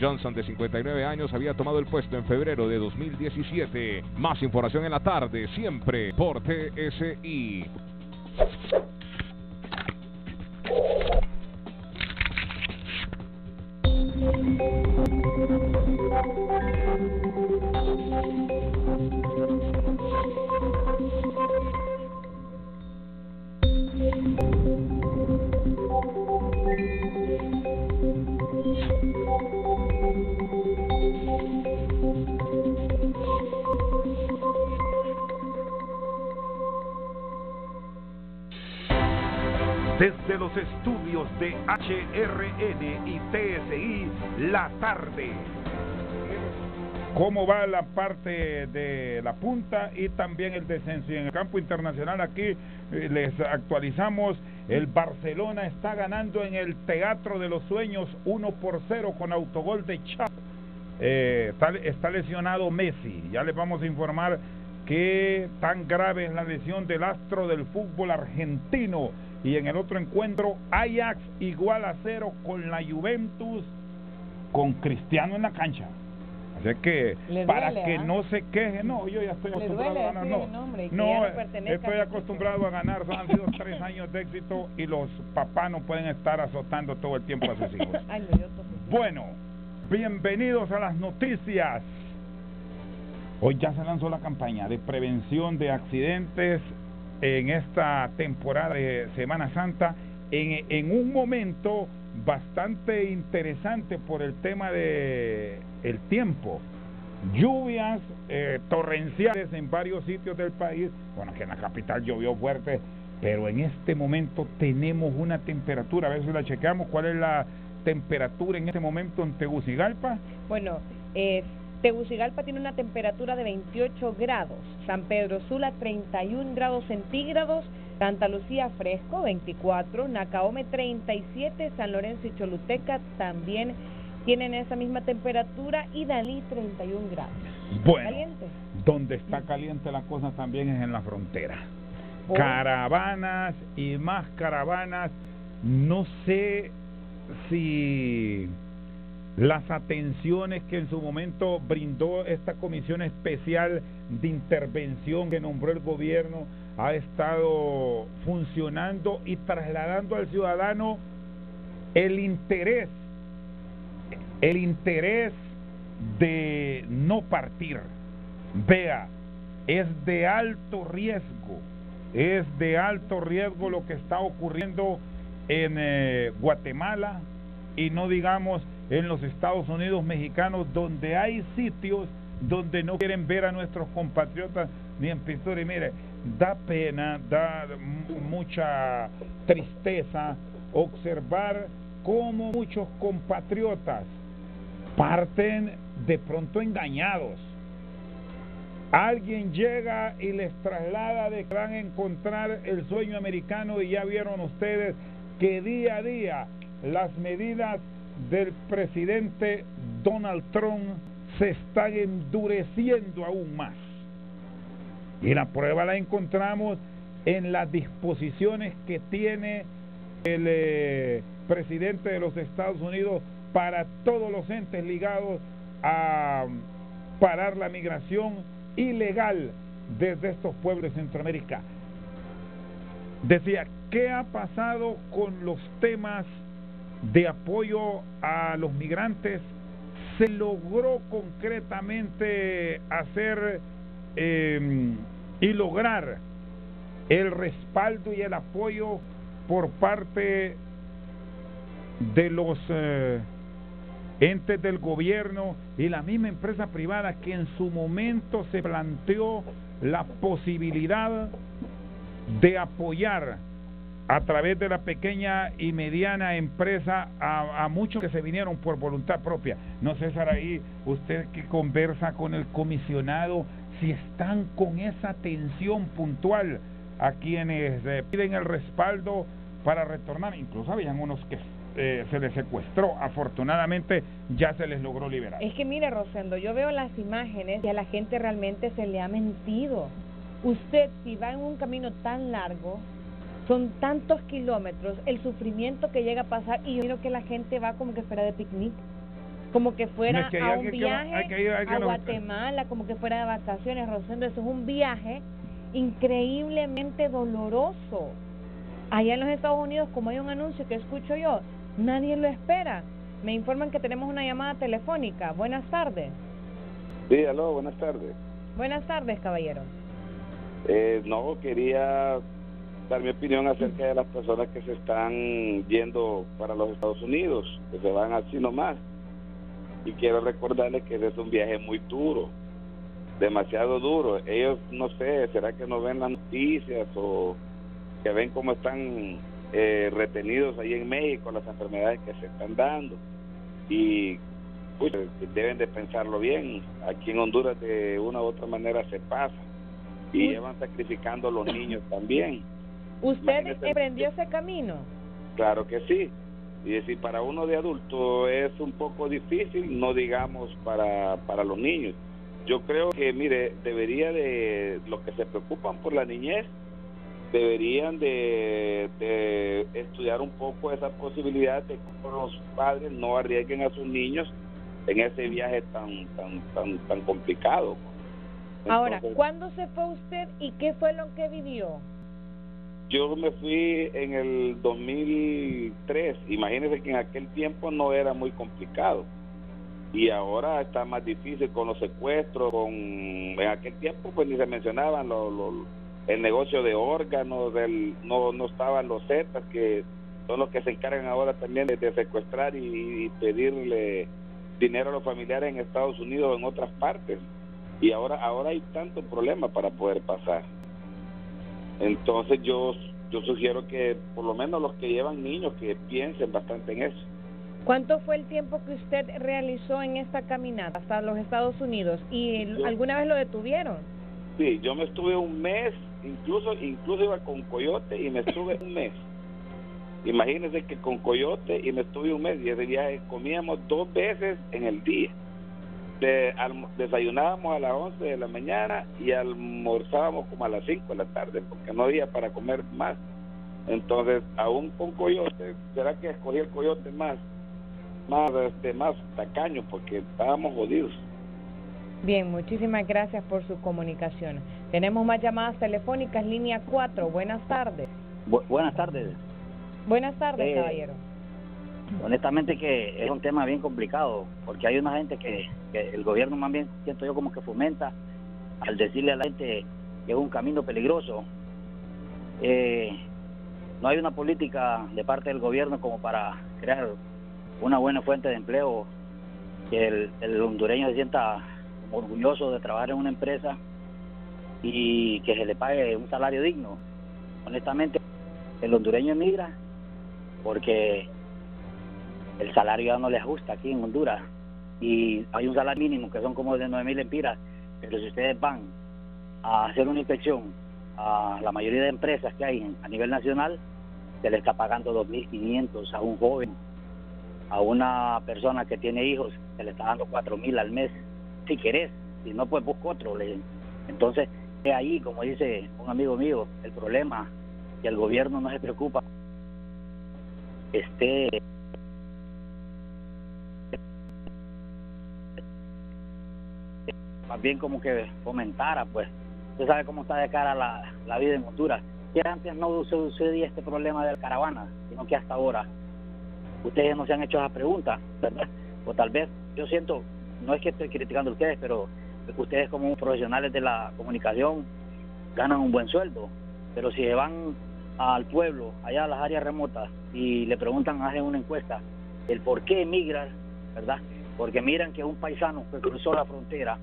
Johnson, de 59 años, había tomado el puesto en febrero de 2017. Más información en la tarde, siempre por TSI. Desde los estudios de HRN y TSI, la tarde. ¿Cómo va la parte de la punta y también el descenso? Y en el campo internacional aquí eh, les actualizamos, el Barcelona está ganando en el Teatro de los Sueños 1 por 0 con autogol de Chap. Eh, está, está lesionado Messi, ya les vamos a informar qué tan grave es la lesión del astro del fútbol argentino. Y en el otro encuentro, Ajax igual a cero con la Juventus, con Cristiano en la cancha. Así que para duele, que ¿ah? no se queje, no, yo ya estoy acostumbrado a ganar, no, nombre estoy acostumbrado a ganar, han sido tres años de éxito y los papás no pueden estar azotando todo el tiempo a sus hijos. Ay. Bueno, bienvenidos a las noticias. Hoy ya se lanzó la campaña de prevención de accidentes en esta temporada de Semana Santa en, en un momento bastante interesante por el tema de el tiempo. Lluvias eh, torrenciales en varios sitios del país. Bueno, que en la capital llovió fuerte, pero en este momento tenemos una temperatura. A ver si la chequeamos. ¿Cuál es la temperatura en este momento en Tegucigalpa? Bueno, eh, Tegucigalpa tiene una temperatura de 28 grados, San Pedro Sula 31 grados centígrados, Santa Lucía fresco 24, Nacaome 37, San Lorenzo y Choluteca también tienen esa misma temperatura y Dalí 31 grados. Bueno, Caliente. donde está caliente la cosa también es en la frontera. Oh. Caravanas y más caravanas. No sé si las atenciones que en su momento brindó esta comisión especial de intervención que nombró el gobierno ha estado funcionando y trasladando al ciudadano el interés, el interés de no partir. Vea, es de alto riesgo, es de alto riesgo lo que está ocurriendo en eh, Guatemala y no digamos en los Estados Unidos mexicanos, donde hay sitios donde no quieren ver a nuestros compatriotas ni en pintura. Y mire, da pena, da mu- mucha tristeza observar cómo muchos compatriotas parten de pronto engañados. Alguien llega y les traslada de que van a encontrar el sueño americano y ya vieron ustedes que día a día las medidas del presidente Donald Trump se están endureciendo aún más. Y la prueba la encontramos en las disposiciones que tiene el eh, presidente de los Estados Unidos para todos los entes ligados a parar la migración ilegal desde estos pueblos de Centroamérica. Decía, ¿qué ha pasado con los temas de apoyo a los migrantes? Se logró concretamente hacer eh, y lograr el respaldo y el apoyo por parte de los eh, entes del gobierno y la misma empresa privada que en su momento se planteó la posibilidad de apoyar a través de la pequeña y mediana empresa a, a muchos que se vinieron por voluntad propia. No sé, Saraí, usted que conversa con el comisionado, si están con esa atención puntual a quienes eh, piden el respaldo para retornar. Incluso habían unos que eh, se les secuestró. Afortunadamente ya se les logró liberar. Es que mire, Rosendo, yo veo las imágenes y a la gente realmente se le ha mentido. Usted, si va en un camino tan largo, son tantos kilómetros, el sufrimiento que llega a pasar, y yo creo que la gente va como que fuera de picnic. Como que fuera a un viaje a Guatemala, como que fuera de vacaciones, Rosendo, eso es un viaje increíblemente doloroso. Allá en los Estados Unidos, como hay un anuncio que escucho yo, nadie lo espera. Me informan que tenemos una llamada telefónica. Buenas tardes. Sí, aló, buenas tardes. Buenas tardes, caballero. Eh, no, quería dar mi opinión acerca de las personas que se están yendo para los Estados Unidos, que se van así nomás y quiero recordarles que ese es un viaje muy duro, demasiado duro. Ellos, no sé, ¿será que no ven las noticias o que ven cómo están eh, retenidos ahí en México las enfermedades que se están dando? Y pues, deben de pensarlo bien. Aquí en Honduras de una u otra manera se pasa y llevan sacrificando a los niños también. ¿Usted emprendió ese camino? Claro que sí. Y decir, para uno de adulto es un poco difícil, no digamos para, para los niños. Yo creo que, mire, debería de, los que se preocupan por la niñez, deberían de, de estudiar un poco esa posibilidad de que los padres no arriesguen a sus niños en ese viaje tan tan tan tan complicado. Ahora, ¿cuándo se fue usted y qué fue lo que vivió? Yo me fui en el 2003, imagínense que en aquel tiempo no era muy complicado. Y ahora está más difícil con los secuestros, con en aquel tiempo pues ni se mencionaban el negocio de órganos, del, no, no estaban los Zetas que son los que se encargan ahora también de, secuestrar y, pedirle dinero a los familiares en Estados Unidos o en otras partes. Y ahora ahora hay tanto problema para poder pasar. Entonces yo, yo sugiero que por lo menos los que llevan niños que piensen bastante en eso. ¿Cuánto fue el tiempo que usted realizó en esta caminata hasta los Estados Unidos? ¿Y alguna vez lo detuvieron? Sí, yo me estuve un mes, incluso incluso iba con Coyote y me estuve un mes. Imagínense que con Coyote y me estuve un mes y ese día comíamos dos veces en el día desayunábamos a las 11 de la mañana y almorzábamos como a las 5 de la tarde porque no había para comer más. Entonces, aún con coyote, ¿será que escogí el coyote más, más, este, más tacaño porque estábamos jodidos? Bien, muchísimas gracias por su comunicación. Tenemos más llamadas telefónicas, línea 4. Buenas tardes. buenas tardes. Buenas tardes, eh, caballero honestamente que es un tema bien complicado, porque hay una gente que, el gobierno más bien siento yo como que fomenta al decirle a la gente que es un camino peligroso. Eh, no hay una política de parte del gobierno como para crear una buena fuente de empleo, que el, el hondureño se sienta orgulloso de trabajar en una empresa y que se le pague un salario digno. Honestamente, el hondureño emigra porque el salario ya no les ajusta aquí en Honduras y hay un salario mínimo que son como de 9 mil empiras, pero si ustedes van a hacer una inspección a la mayoría de empresas que hay a nivel nacional, se le está pagando 2.500 a un joven, a una persona que tiene hijos, se le está dando 4.000 al mes, si querés, si no, pues busco otro. Entonces, es ahí, como dice un amigo mío, el problema que el gobierno no se preocupa esté más bien como que fomentara, pues, usted sabe cómo está de cara la, la vida en Honduras. Que antes no sucedía este problema de la caravana, sino que hasta ahora ustedes no se han hecho esa pregunta, ¿verdad? O tal vez, yo siento, no es que estoy criticando a ustedes, pero ustedes como profesionales de la comunicación ganan un buen sueldo, pero si van al pueblo, allá a las áreas remotas, y le preguntan, hacen una encuesta, el por qué emigran, ¿verdad? Porque miran que un paisano que cruzó la frontera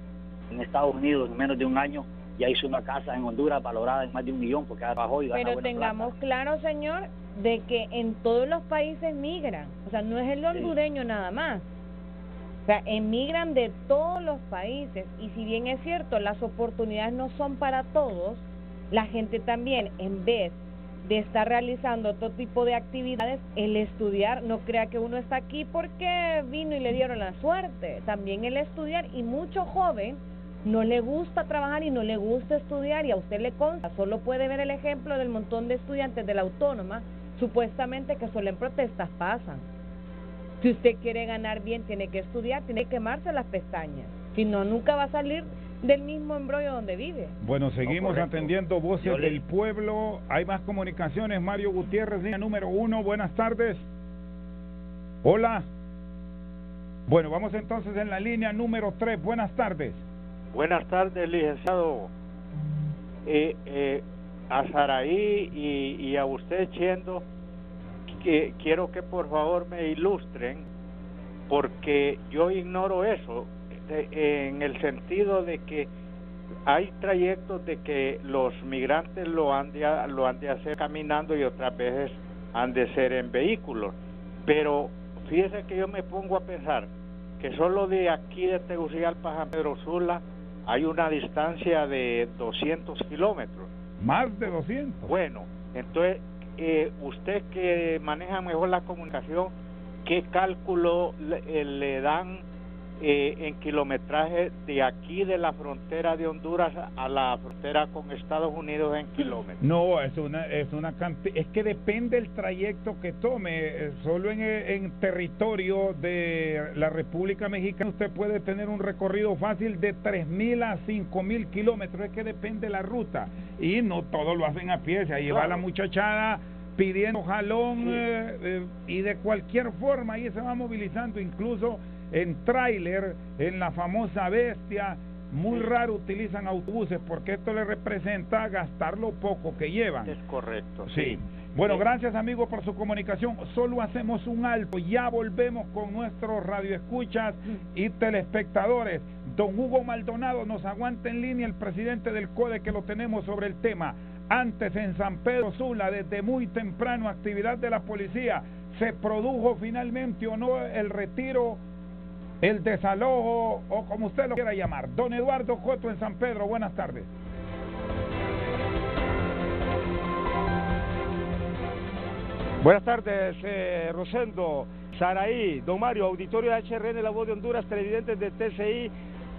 en Estados Unidos en menos de un año ya hizo una casa en Honduras valorada en más de un millón porque trabajó y gana Pero tengamos claro, señor, de que en todos los países migran, o sea, no es el hondureño nada más. O sea, emigran de todos los países. Y si bien es cierto, las oportunidades no son para todos, la gente también, en vez de estar realizando otro tipo de actividades, el estudiar, no crea que uno está aquí porque vino y le dieron la suerte, también el estudiar y mucho joven no le gusta trabajar y no le gusta estudiar y a usted le consta, solo puede ver el ejemplo del montón de estudiantes de la autónoma, supuestamente que solo en protestas pasan. Si usted quiere ganar bien, tiene que estudiar, tiene que quemarse las pestañas. Si no, nunca va a salir del mismo embrollo donde vive. Bueno, seguimos atendiendo voces le- del pueblo. Hay más comunicaciones. Mario Gutiérrez, línea número uno. Buenas tardes. Hola. Bueno, vamos entonces en la línea número tres. Buenas tardes. Buenas tardes, licenciado. Eh, eh, a Saraí y, y a usted, Chendo, que quiero que por favor me ilustren, porque yo ignoro eso, de- en el sentido de que hay trayectos de que los migrantes lo han de, lo han de hacer caminando y otras veces han de ser en vehículos. Pero fíjese que yo me pongo a pensar que solo de aquí de Tegucigalpa San Pedro Sula hay una distancia de 200 kilómetros. Más de 200. Bueno, entonces, eh, usted que maneja mejor la comunicación, ¿qué cálculo le, eh, le dan eh, en kilometraje de aquí de la frontera de Honduras a la frontera con Estados Unidos en kilómetros? No, es una es una es que depende el trayecto que tome. Eh, Solo en, eh, en territorio de la República Mexicana usted puede tener un recorrido fácil de 3.000 a 5.000 kilómetros. Es que depende la ruta. Y no todos lo hacen a pie. Si ahí va Claro. la muchachada pidiendo jalón Sí. eh, eh, y de cualquier forma ahí se va movilizando incluso en tráiler, en la famosa bestia, muy Sí. raro utilizan autobuses porque esto le representa gastar lo poco que llevan. Es correcto, Sí. Bueno, Sí. gracias amigo por su comunicación. Solo hacemos un alto. Ya volvemos con nuestros radioescuchas y telespectadores. Don Hugo Maldonado nos aguanta en línea el presidente del CODE que lo tenemos sobre el tema. Antes en San Pedro Sula, desde muy temprano, actividad de la policía. ¿Se produjo finalmente o no el retiro, el desalojo o como usted lo quiera llamar? Don Eduardo Coto en San Pedro, buenas tardes. Buenas tardes, eh, Rosendo, Saraí, Don Mario, auditorio de HRN, La Voz de Honduras, televidentes de TCI,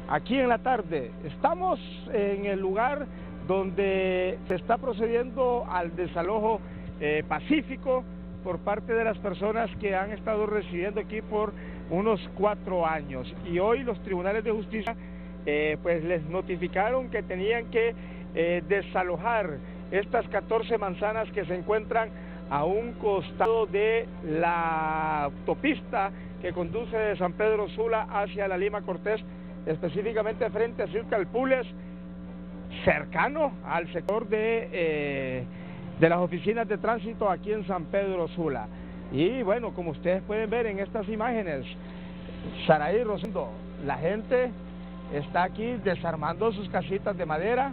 aquí en la tarde. Estamos en el lugar donde se está procediendo al desalojo eh, pacífico por parte de las personas que han estado residiendo aquí por unos cuatro años. Y hoy los tribunales de justicia eh, pues les notificaron que tenían que eh, desalojar estas 14 manzanas que se encuentran a un costado de la autopista que conduce de San Pedro Sula hacia la Lima Cortés, específicamente frente a Circa Alpules, cercano al sector de, eh, de las oficinas de tránsito aquí en San Pedro Sula. Y bueno, como ustedes pueden ver en estas imágenes, Saraí Rosendo, la gente está aquí desarmando sus casitas de madera,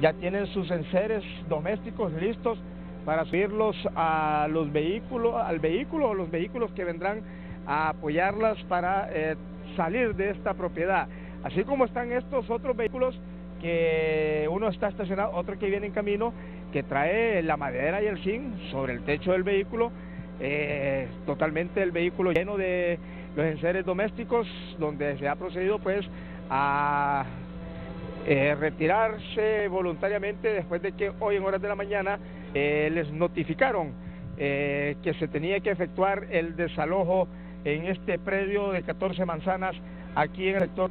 ya tienen sus enseres domésticos listos para subirlos a los vehículos, al vehículo o los vehículos que vendrán a apoyarlas para eh, salir de esta propiedad. Así como están estos otros vehículos que uno está estacionado, otro que viene en camino, que trae la madera y el zinc sobre el techo del vehículo, eh, totalmente el vehículo lleno de los enseres domésticos, donde se ha procedido pues a eh, retirarse voluntariamente después de que hoy en horas de la mañana eh, les notificaron eh, que se tenía que efectuar el desalojo en este predio de 14 manzanas aquí en el sector.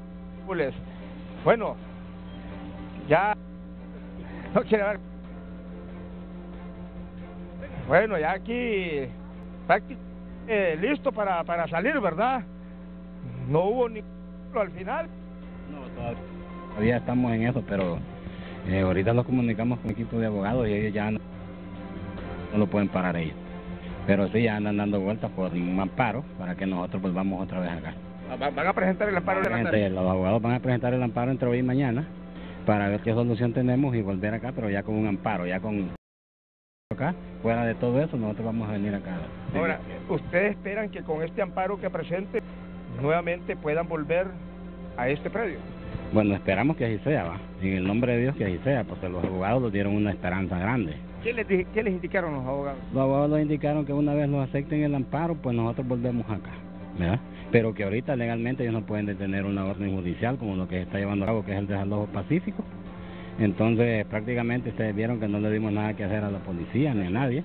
Bueno, ya no quiere ver. Bueno, ya aquí prácticamente eh, listo para, para salir, ¿verdad? No hubo ni al final. No, todavía, todavía estamos en eso, pero eh, ahorita lo comunicamos con el equipo de abogados y ellos ya no, no lo pueden parar ellos. Pero sí, ya andan dando vueltas por un amparo para que nosotros volvamos otra vez acá. Va- Van a presentar el amparo de la los abogados van a presentar el amparo entre hoy y mañana para ver qué solución tenemos y volver acá, pero ya con un amparo, ya con acá, fuera de todo eso, nosotros vamos a venir acá. Ahora, ¿ustedes esperan que con este amparo que presente nuevamente puedan volver a este predio? Bueno, esperamos que así sea, va. En el nombre de Dios que así sea, porque los abogados nos dieron una esperanza grande. ¿Qué les, qué les indicaron los abogados? Los abogados nos indicaron que una vez nos acepten el amparo, pues nosotros volvemos acá, ¿verdad? Pero que ahorita legalmente ellos no pueden detener una orden judicial como lo que se está llevando a cabo, que es el desalojo pacífico. Entonces, prácticamente ustedes vieron que no le dimos nada que hacer a la policía ni a nadie.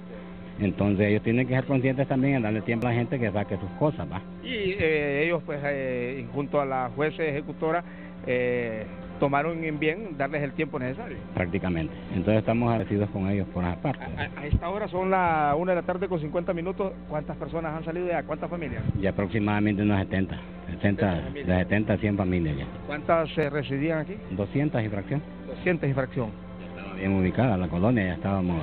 Entonces ellos tienen que ser conscientes también en darle tiempo a la gente que saque sus cosas, ¿va? Y eh, ellos, pues, eh, junto a la juez ejecutora, eh, tomaron en bien darles el tiempo necesario. Prácticamente. Entonces estamos agradecidos con ellos por esa parte. A, a esta hora son la una de la tarde con 50 minutos. ¿Cuántas personas han salido ya? ¿Cuántas familias? Ya aproximadamente unos 70, 70 de 70 a 100 familias ya. ¿Cuántas se residían aquí? 200 y fracción. 200 y fracción. Estaba bien ubicada la colonia, ya estábamos...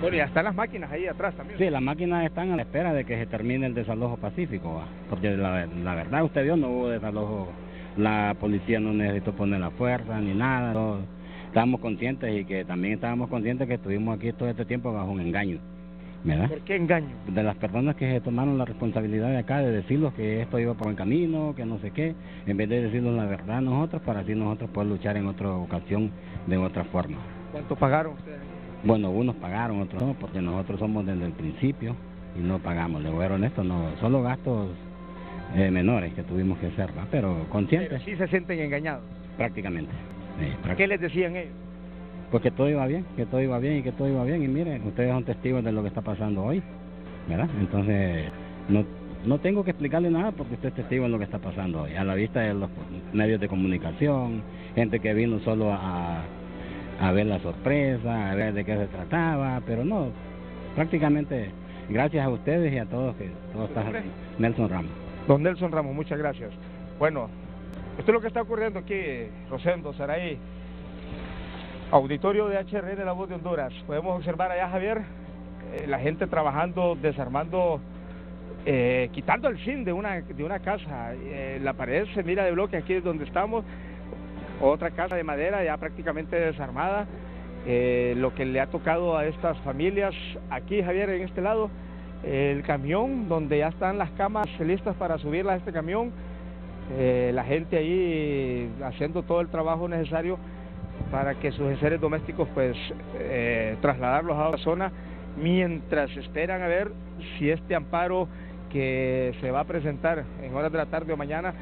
Bueno, ya están las máquinas ahí atrás también. Sí, las máquinas están a la espera de que se termine el desalojo pacífico, ¿va? porque la, la verdad usted vio, no hubo desalojo, la policía no necesitó poner la fuerza ni nada, todo. estábamos conscientes y que también estábamos conscientes que estuvimos aquí todo este tiempo bajo un engaño, ¿verdad? ¿Por qué engaño? De las personas que se tomaron la responsabilidad de acá de decirlos que esto iba por el camino, que no sé qué, en vez de decirnos la verdad a nosotros para así nosotros poder luchar en otra ocasión de otra forma. ¿Cuánto pagaron ustedes? Bueno, unos pagaron, otros no, porque nosotros somos desde el principio y no pagamos. Le voy a ser honesto, no, solo gastos eh, menores que tuvimos que hacer, ¿va? pero conscientes Pero sí se sienten engañados. prácticamente. Sí, ¿Qué les decían ellos? Pues que todo iba bien, que todo iba bien y que todo iba bien. Y miren, ustedes son testigos de lo que está pasando hoy, ¿verdad? Entonces, no, no tengo que explicarle nada porque usted es testigo de lo que está pasando hoy. A la vista de los medios de comunicación, gente que vino solo a, a ver la sorpresa, a ver de qué se trataba, pero no, prácticamente gracias a ustedes y a todos que todo está? Nelson Ramos. Don Nelson Ramos, muchas gracias. Bueno, esto es lo que está ocurriendo aquí, Rosendo, Saraí. Auditorio de HRN La Voz de Honduras. Podemos observar allá, Javier, eh, la gente trabajando, desarmando, eh, quitando el zinc de una, de una casa. Eh, la pared se mira de bloque, aquí es donde estamos. Otra casa de madera ya prácticamente desarmada. Lo que le ha tocado a estas familias, aquí, Javier, en este lado, el camión donde ya están las camas listas para subirlas a este camión, eh, la gente ahí haciendo todo el trabajo necesario para que sus seres domésticos pues eh, trasladarlos a otra zona mientras esperan a ver si este amparo que se va a presentar en horas de la tarde o mañana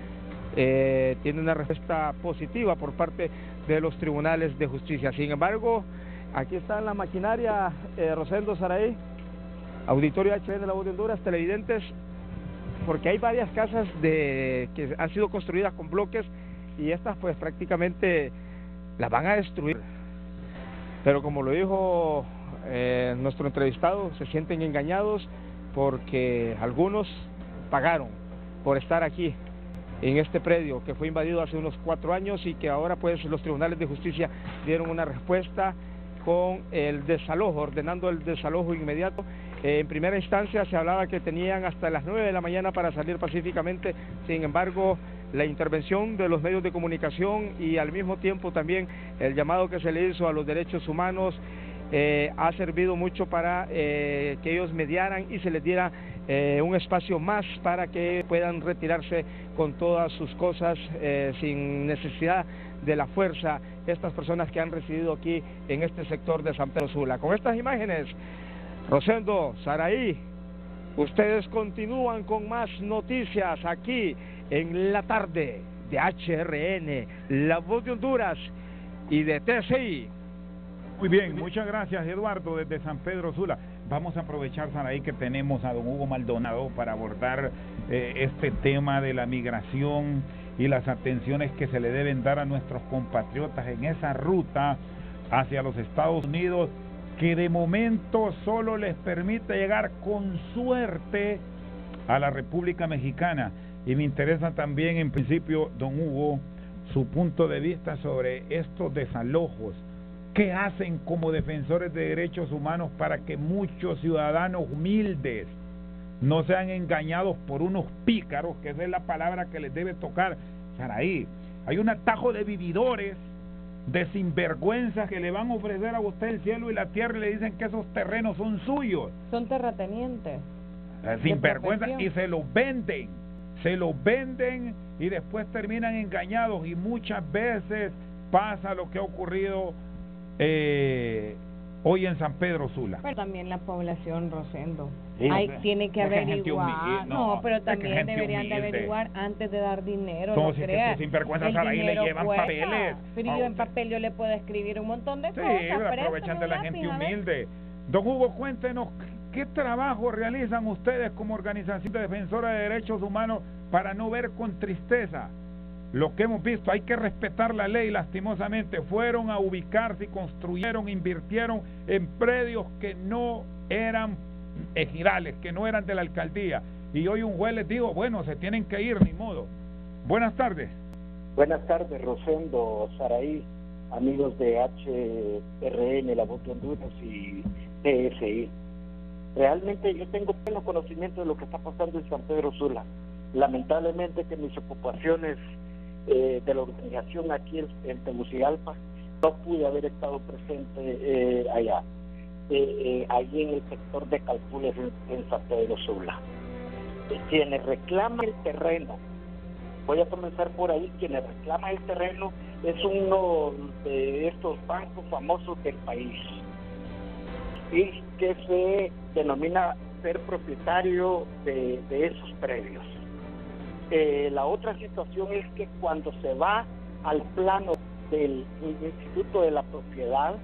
eh, tiene una respuesta positiva por parte de los tribunales de justicia. Sin embargo, aquí está la maquinaria eh, Rosendo Saraí, Auditorio HN de la Voz de Honduras, televidentes, porque hay varias casas de, que han sido construidas con bloques y estas pues prácticamente las van a destruir. Pero como lo dijo eh, nuestro entrevistado, se sienten engañados porque algunos pagaron por estar aquí en este predio que fue invadido hace unos cuatro años y que ahora pues los tribunales de justicia dieron una respuesta con el desalojo, ordenando el desalojo inmediato. Eh, en primera instancia se hablaba que tenían hasta las 9 de la mañana para salir pacíficamente, sin embargo la intervención de los medios de comunicación y al mismo tiempo también el llamado que se le hizo a los derechos humanos eh, ha servido mucho para eh, que ellos mediaran y se les diera un espacio más para que puedan retirarse con todas sus cosas sin necesidad de la fuerza estas personas que han residido aquí en este sector de San Pedro Sula. Con estas imágenes, Rosendo, Saraí, ustedes continúan con más noticias aquí en la tarde de HRN, La Voz de Honduras y de TCI. Muy bien, muchas gracias Eduardo desde San Pedro Sula. Vamos a aprovechar, Saraí, que tenemos a don Hugo Maldonado para abordar eh, este tema de la migración y las atenciones que se le deben dar a nuestros compatriotas en esa ruta hacia los Estados Unidos, que de momento solo les permite llegar con suerte a la República Mexicana. Y me interesa también, en principio, don Hugo, su punto de vista sobre estos desalojos. ¿Qué hacen como defensores de derechos humanos para que muchos ciudadanos humildes no sean engañados por unos pícaros, que es la palabra que les debe tocar? Saraí, hay un atajo de vividores, de sinvergüenzas que le van a ofrecer a usted el cielo y la tierra y le dicen que esos terrenos son suyos. Son terratenientes. Eh, sinvergüenza y se los venden, se los venden y después terminan engañados y muchas veces pasa lo que ha ocurrido eh, hoy en San Pedro Sula. Pero también la población Rosendo. Sí, Hay, tiene que averiguar. no, no, pero también deberían de averiguar antes de dar dinero. No, no si es que sinvergüenzas ahí le llevan cuesta. papeles. Pero yo Ah, en papel yo le puedo escribir un montón de Sí, cosas. pero préstame aprovechan de un la lápiz, gente humilde. Don Hugo, cuéntenos ¿qué trabajo realizan ustedes como organización de defensora de derechos humanos para no ver con tristeza lo que hemos visto? Hay que respetar la ley, lastimosamente. Fueron a ubicarse y construyeron, invirtieron en predios que no eran ejidales, que no eran de la alcaldía. Y hoy un juez les dijo, bueno, se tienen que ir, ni modo. Buenas tardes. Buenas tardes, Rosendo, Saraí, amigos de HRN, La Voz de Honduras y PSI. Realmente yo tengo pleno conocimiento de lo que está pasando en San Pedro Sula. Lamentablemente que mis ocupaciones eh, de la organización aquí en, Tegucigalpa no pude haber estado presente eh, allá, eh, allí en el sector de Calpules en, San Pedro Sula. Quienes reclaman el terreno, voy a comenzar por ahí, quienes reclaman el terreno es uno de estos bancos famosos del país y que se denomina ser propietario de, esos predios. Eh, la otra situación es que cuando se va al plano del Instituto de la Propiedad,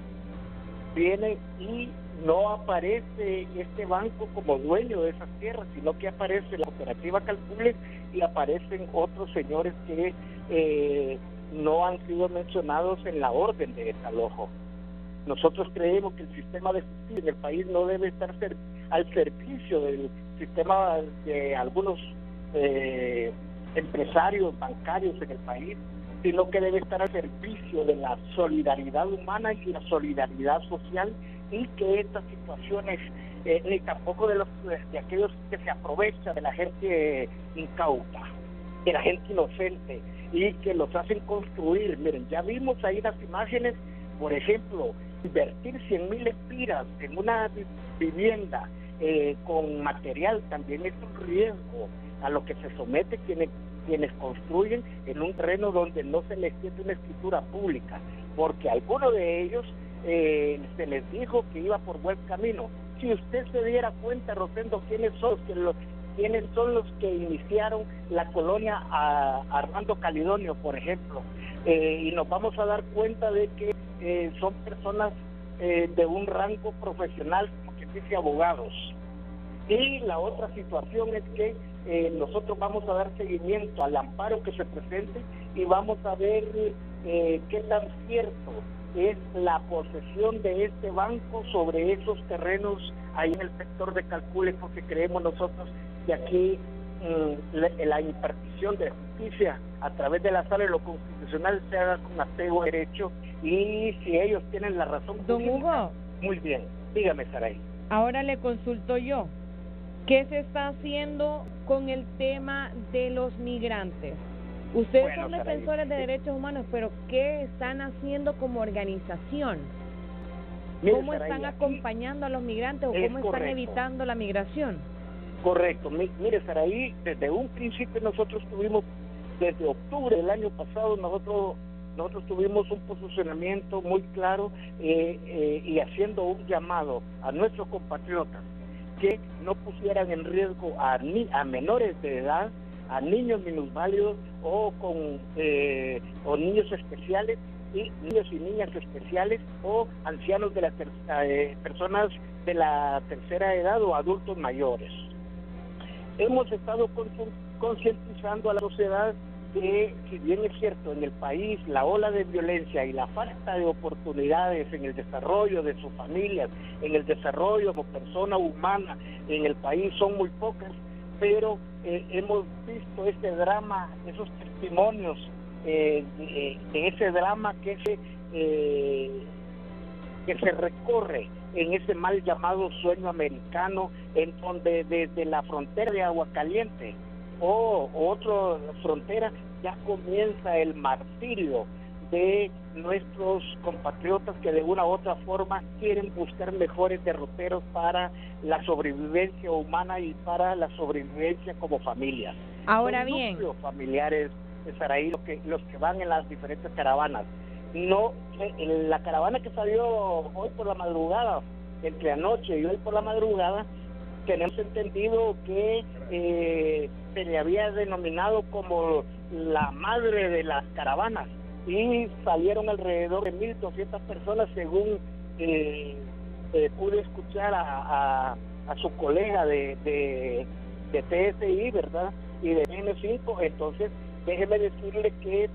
viene y no aparece este banco como dueño de esas tierras, sino que aparece la cooperativa Calcule y aparecen otros señores que eh, no han sido mencionados en la orden de desalojo. Nosotros creemos que el sistema de justicia en el país no debe estar al servicio del sistema de algunos eh, empresarios bancarios en el país, sino que debe estar al servicio de la solidaridad humana y la solidaridad social y que estas situaciones eh, ni tampoco de los de aquellos que se aprovechan de la gente incauta, de la gente inocente y que los hacen construir. Miren, ya vimos ahí las imágenes, por ejemplo, invertir 100 mil espiras en una vivienda eh, con material también es un riesgo a lo que se somete quienes, quienes construyen en un terreno donde no se les tiene una escritura pública, porque a alguno de ellos eh, se les dijo que iba por buen camino. Si usted se diera cuenta, Rosendo, quiénes son los, quiénes son los que iniciaron la colonia a Armando Calidonio, por ejemplo, eh, y nos vamos a dar cuenta de que eh, son personas eh, de un rango profesional, como que dice abogados. Y la otra situación es que nosotros vamos a dar seguimiento al amparo que se presente y vamos a ver qué tan cierto es la posesión de este banco sobre esos terrenos ahí en el sector de Calcule, porque creemos nosotros que aquí mm, la, impartición de justicia a través de la sala de lo constitucional se haga con apego a derecho y si ellos tienen la razón. Don Hugo. Muy bien, dígame Saray. Ahora le consulto yo. ¿Qué se está haciendo con el tema de los migrantes? Ustedes son defensores de derechos humanos, pero ¿qué están haciendo como organización? ¿Cómo están acompañando a los migrantes o cómo están evitando la migración? Correcto. Mire, Saraí, desde un principio nosotros tuvimos, desde octubre del año pasado, nosotros nosotros tuvimos un posicionamiento muy claro eh, eh, y haciendo un llamado a nuestros compatriotas que no pusieran en riesgo a, ni, a menores de edad, a niños minusválidos o con eh, o niños especiales y niños y niñas especiales o ancianos de las personas de la tercera edad o adultos mayores. Hemos estado concientizando a la sociedad que, si bien es cierto, en el país la ola de violencia y la falta de oportunidades en el desarrollo de sus familias, en el desarrollo como persona humana en el país son muy pocas, pero eh, hemos visto ese drama, esos testimonios eh, de, ese drama que se, eh, que se recorre en ese mal llamado sueño americano, en donde desde la frontera de Agua Caliente o otra frontera ya comienza el martirio de nuestros compatriotas que de una u otra forma quieren buscar mejores derroteros para la sobrevivencia humana y para la sobrevivencia como familia. Ahora bien, los familiares de ahí los que los que van en las diferentes caravanas no en la caravana que salió hoy por la madrugada, entre anoche y hoy por la madrugada, tenemos entendido que eh, se le había denominado como la madre de las caravanas y salieron alrededor de 1.200 personas según eh, eh, pude escuchar a, a su colega de, de, de TSI, ¿verdad? Y de N5, entonces déjeme decirle que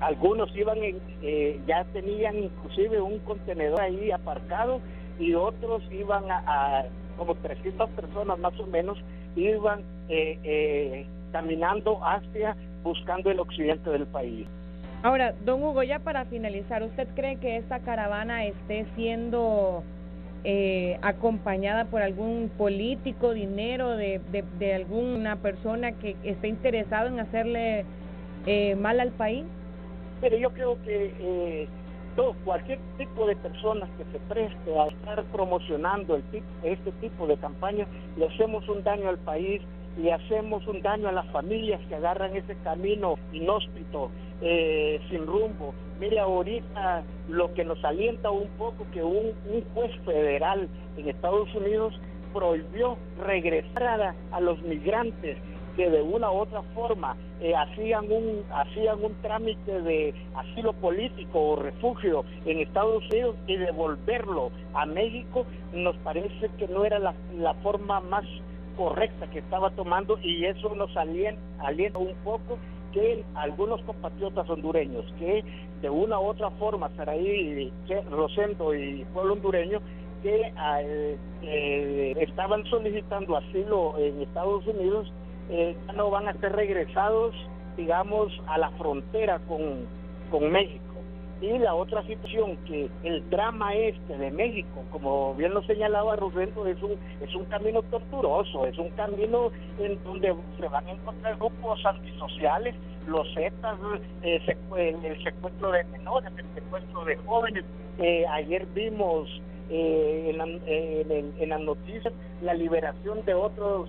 algunos iban eh, ya tenían inclusive un contenedor ahí aparcado y otros iban a, como 300 personas más o menos iban eh, eh, caminando hacia buscando el occidente del país. Ahora, don Hugo, ya para finalizar, ¿usted cree que esta caravana esté siendo eh, acompañada por algún político, dinero de, de, alguna persona que esté interesado en hacerle eh, mal al país? Pero yo creo que eh, todo, cualquier tipo de personas que se preste a estar promocionando el este tipo de campañas, le hacemos un daño al país y hacemos un daño a las familias que agarran ese camino inhóspito, eh, sin rumbo. Mire, ahorita lo que nos alienta un poco que un, juez federal en Estados Unidos prohibió regresar a, los migrantes que de una u otra forma eh, hacían un hacían un trámite de asilo político o refugio en Estados Unidos y devolverlo a México nos parece que no era la, la forma más correcta que estaba tomando y eso nos alienta, alienta un poco que algunos compatriotas hondureños que de una u otra forma, Saraí, Rosendo y pueblo hondureño, que eh, estaban solicitando asilo en Estados Unidos, eh, no van a ser regresados, digamos, a la frontera con, con México. Y la otra situación, que el drama este de México, como bien lo señalaba Rosendo, es un, es un camino torturoso, es un camino en donde se van a encontrar grupos antisociales, los Zetas, eh, el secuestro de menores, el secuestro de jóvenes. Eh, ayer vimos eh, en, en, las noticias la liberación de otros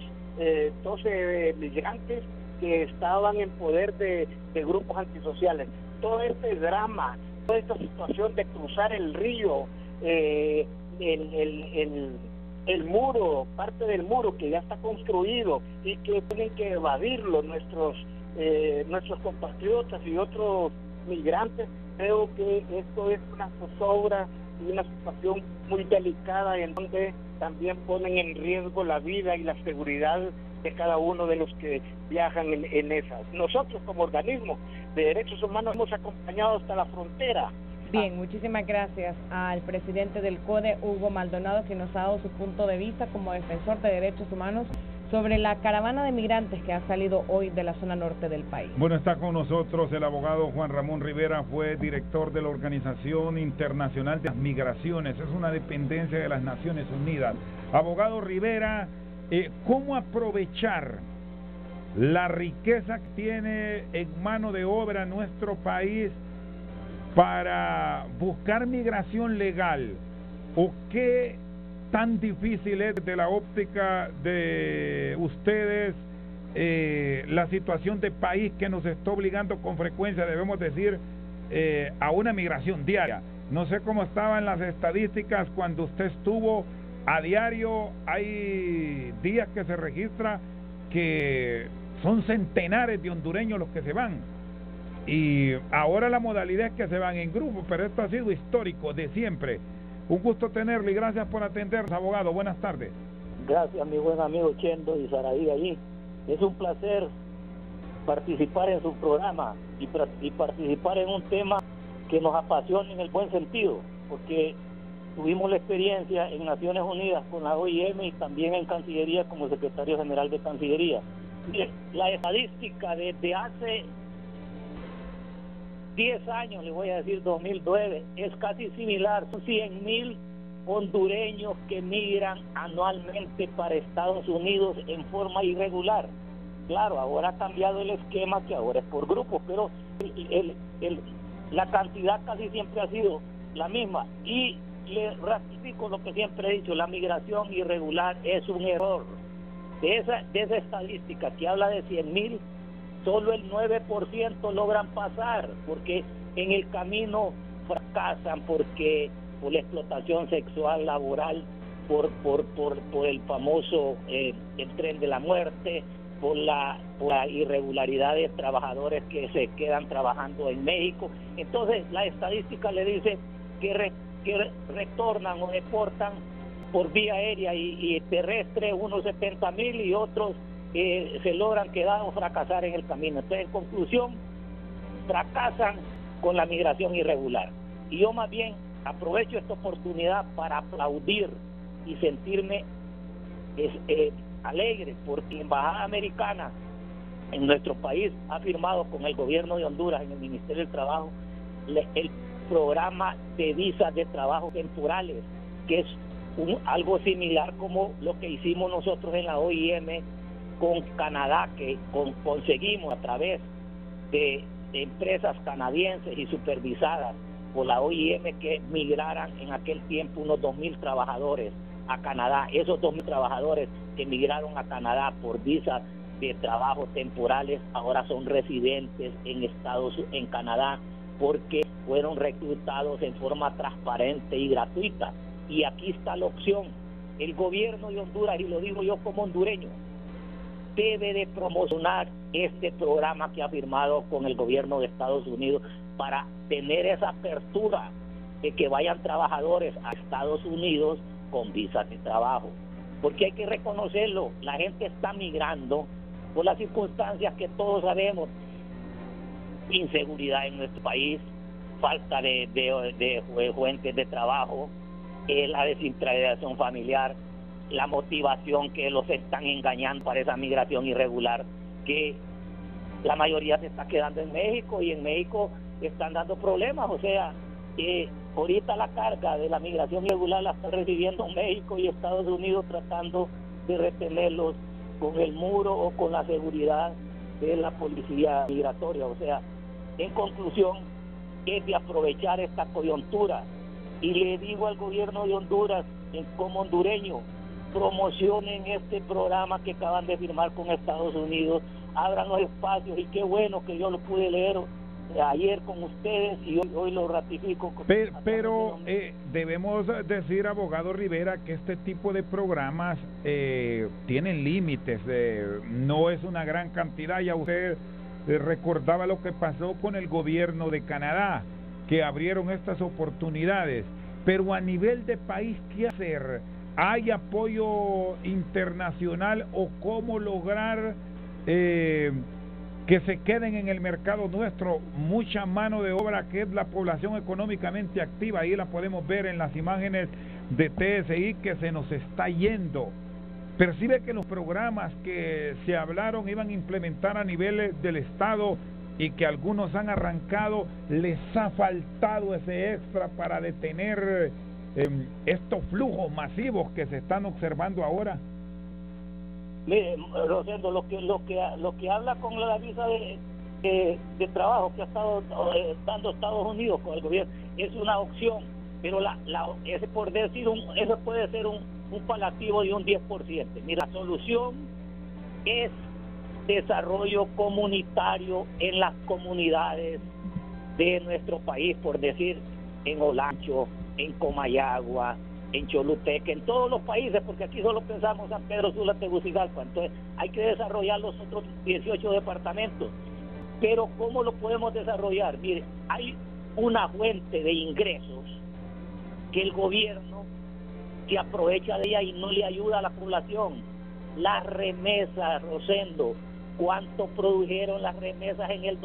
12 migrantes que estaban en poder de, grupos antisociales. Todo este drama toda esta situación de cruzar el río, eh, el, el, muro, parte del muro que ya está construido y que tienen que evadirlo nuestros, eh, nuestros compatriotas y otros migrantes, creo que esto es una zozobra y una situación muy delicada en donde también ponen en riesgo la vida y la seguridad de cada uno de los que viajan en, en esas. Nosotros como organismo de derechos humanos hemos acompañado hasta la frontera. Bien, muchísimas gracias al presidente del CODE, Hugo Maldonado, que nos ha dado su punto de vista como defensor de derechos humanos sobre la caravana de migrantes que ha salido hoy de la zona norte del país. Bueno, está con nosotros el abogado Juan Ramón Rivera, fue director de la Organización Internacional de las Migraciones, es una dependencia de las Naciones Unidas. Abogado Rivera, eh, ¿cómo aprovechar la riqueza que tiene en mano de obra nuestro país para buscar migración legal? ¿O qué tan difícil es desde la óptica de ustedes eh, la situación de país que nos está obligando con frecuencia, debemos decir, eh, a una migración diaria? No sé cómo estaban las estadísticas cuando usted estuvo a diario hay días que se registra que son centenares de hondureños los que se van. Y ahora la modalidad es que se van en grupo, pero esto ha sido histórico de siempre. Un gusto tenerlo y gracias por atendernos, abogado. Buenas tardes. Gracias, mi buen amigo Chendo y Saraí allí. Es un placer participar en su programa y, y participar en un tema que nos apasiona en el buen sentido, porque Tuvimos la experiencia en Naciones Unidas con la OIM y también en Cancillería como secretario general de Cancillería. La estadística desde hace 10 años, le voy a decir 2009, es casi similar. Son 100 mil hondureños que migran anualmente para Estados Unidos en forma irregular. Claro, ahora ha cambiado el esquema que ahora es por grupos, pero el, la cantidad casi siempre ha sido la misma. Y le ratifico lo que siempre he dicho, la migración irregular es un error. De esa, de esa estadística que habla de 100 mil, solo el 9% logran pasar, porque en el camino fracasan, porque por la explotación sexual laboral, por, por, por, por el famoso eh, el tren de la muerte, por la, por la irregularidad de trabajadores que se quedan trabajando en México. Entonces la estadística le dice que que retornan o deportan por vía aérea y, terrestre, unos 70 mil y otros eh, se logran quedar o fracasar en el camino. Entonces, en conclusión, fracasan con la migración irregular. Y yo más bien aprovecho esta oportunidad para aplaudir y sentirme eh, alegre porque Embajada Americana en nuestro país ha firmado con el gobierno de Honduras en el Ministerio del Trabajo el programa de visas de trabajo temporales, que es un, algo similar como lo que hicimos nosotros en la OIM con Canadá, que conseguimos a través de, empresas canadienses y supervisadas por la OIM que migraran en aquel tiempo unos 2.000 trabajadores a Canadá. Esos 2.000 trabajadores que migraron a Canadá por visas de trabajo temporales ahora son residentes en Estados en Canadá porque fueron reclutados en forma transparente y gratuita. Y aquí está la opción. El gobierno de Honduras, y lo digo yo como hondureño, debe de promocionar este programa que ha firmado con el gobierno de Estados Unidos para tener esa apertura de que vayan trabajadores a Estados Unidos con visas de trabajo. Porque hay que reconocerlo, la gente está migrando por las circunstancias que todos sabemos, inseguridad en nuestro país, falta de, de, de fuentes de trabajo, eh, la desintegración familiar, la motivación que los están engañando para esa migración irregular, que la mayoría se está quedando en México y en México están dando problemas, o sea, eh, ahorita la carga de la migración irregular la está recibiendo México y Estados Unidos tratando de retenerlos con el muro o con la seguridad de la policía migratoria, o sea, en conclusión, es de aprovechar esta coyuntura. Y le digo al gobierno de Honduras, como hondureño, promocionen este programa que acaban de firmar con Estados Unidos, abran los espacios y qué bueno que yo lo pude leer ayer con ustedes y hoy, lo ratifico. pero, eh, debemos decir, abogado Rivera, que este tipo de programas eh, tienen límites, no es una gran cantidad, ya usted eh, recordaba lo que pasó con el gobierno de Canadá, que abrieron estas oportunidades, pero a nivel de país, ¿qué hacer? ¿Hay apoyo internacional o cómo lograr eh, que se queden en el mercado nuestro mucha mano de obra que es la población económicamente activa? Ahí la podemos ver en las imágenes de TSI que se nos está yendo. Percibe que los programas que se hablaron iban a implementar a nivel del Estado y que algunos han arrancado, les ha faltado ese extra para detener eh, estos flujos masivos que se están observando ahora? Mire, Rosendo, lo que lo que lo que habla con la visa de, de, trabajo que ha estado eh, dando Estados Unidos con el gobierno es una opción, pero la, la ese por decir un, eso puede ser un, un palativo de un 10%. Mira, la solución es desarrollo comunitario en las comunidades de nuestro país, por decir, en Olancho, en Comayagua, en Choluteca, en todos los países, porque aquí solo pensamos San Pedro Sula, Tegucigalpa, entonces hay que desarrollar los otros 18 departamentos. Pero ¿cómo lo podemos desarrollar? Mire, hay una fuente de ingresos que el gobierno se aprovecha de ella y no le ayuda a la población. Las remesas, Rosendo, ¿Cuánto produjeron las remesas en el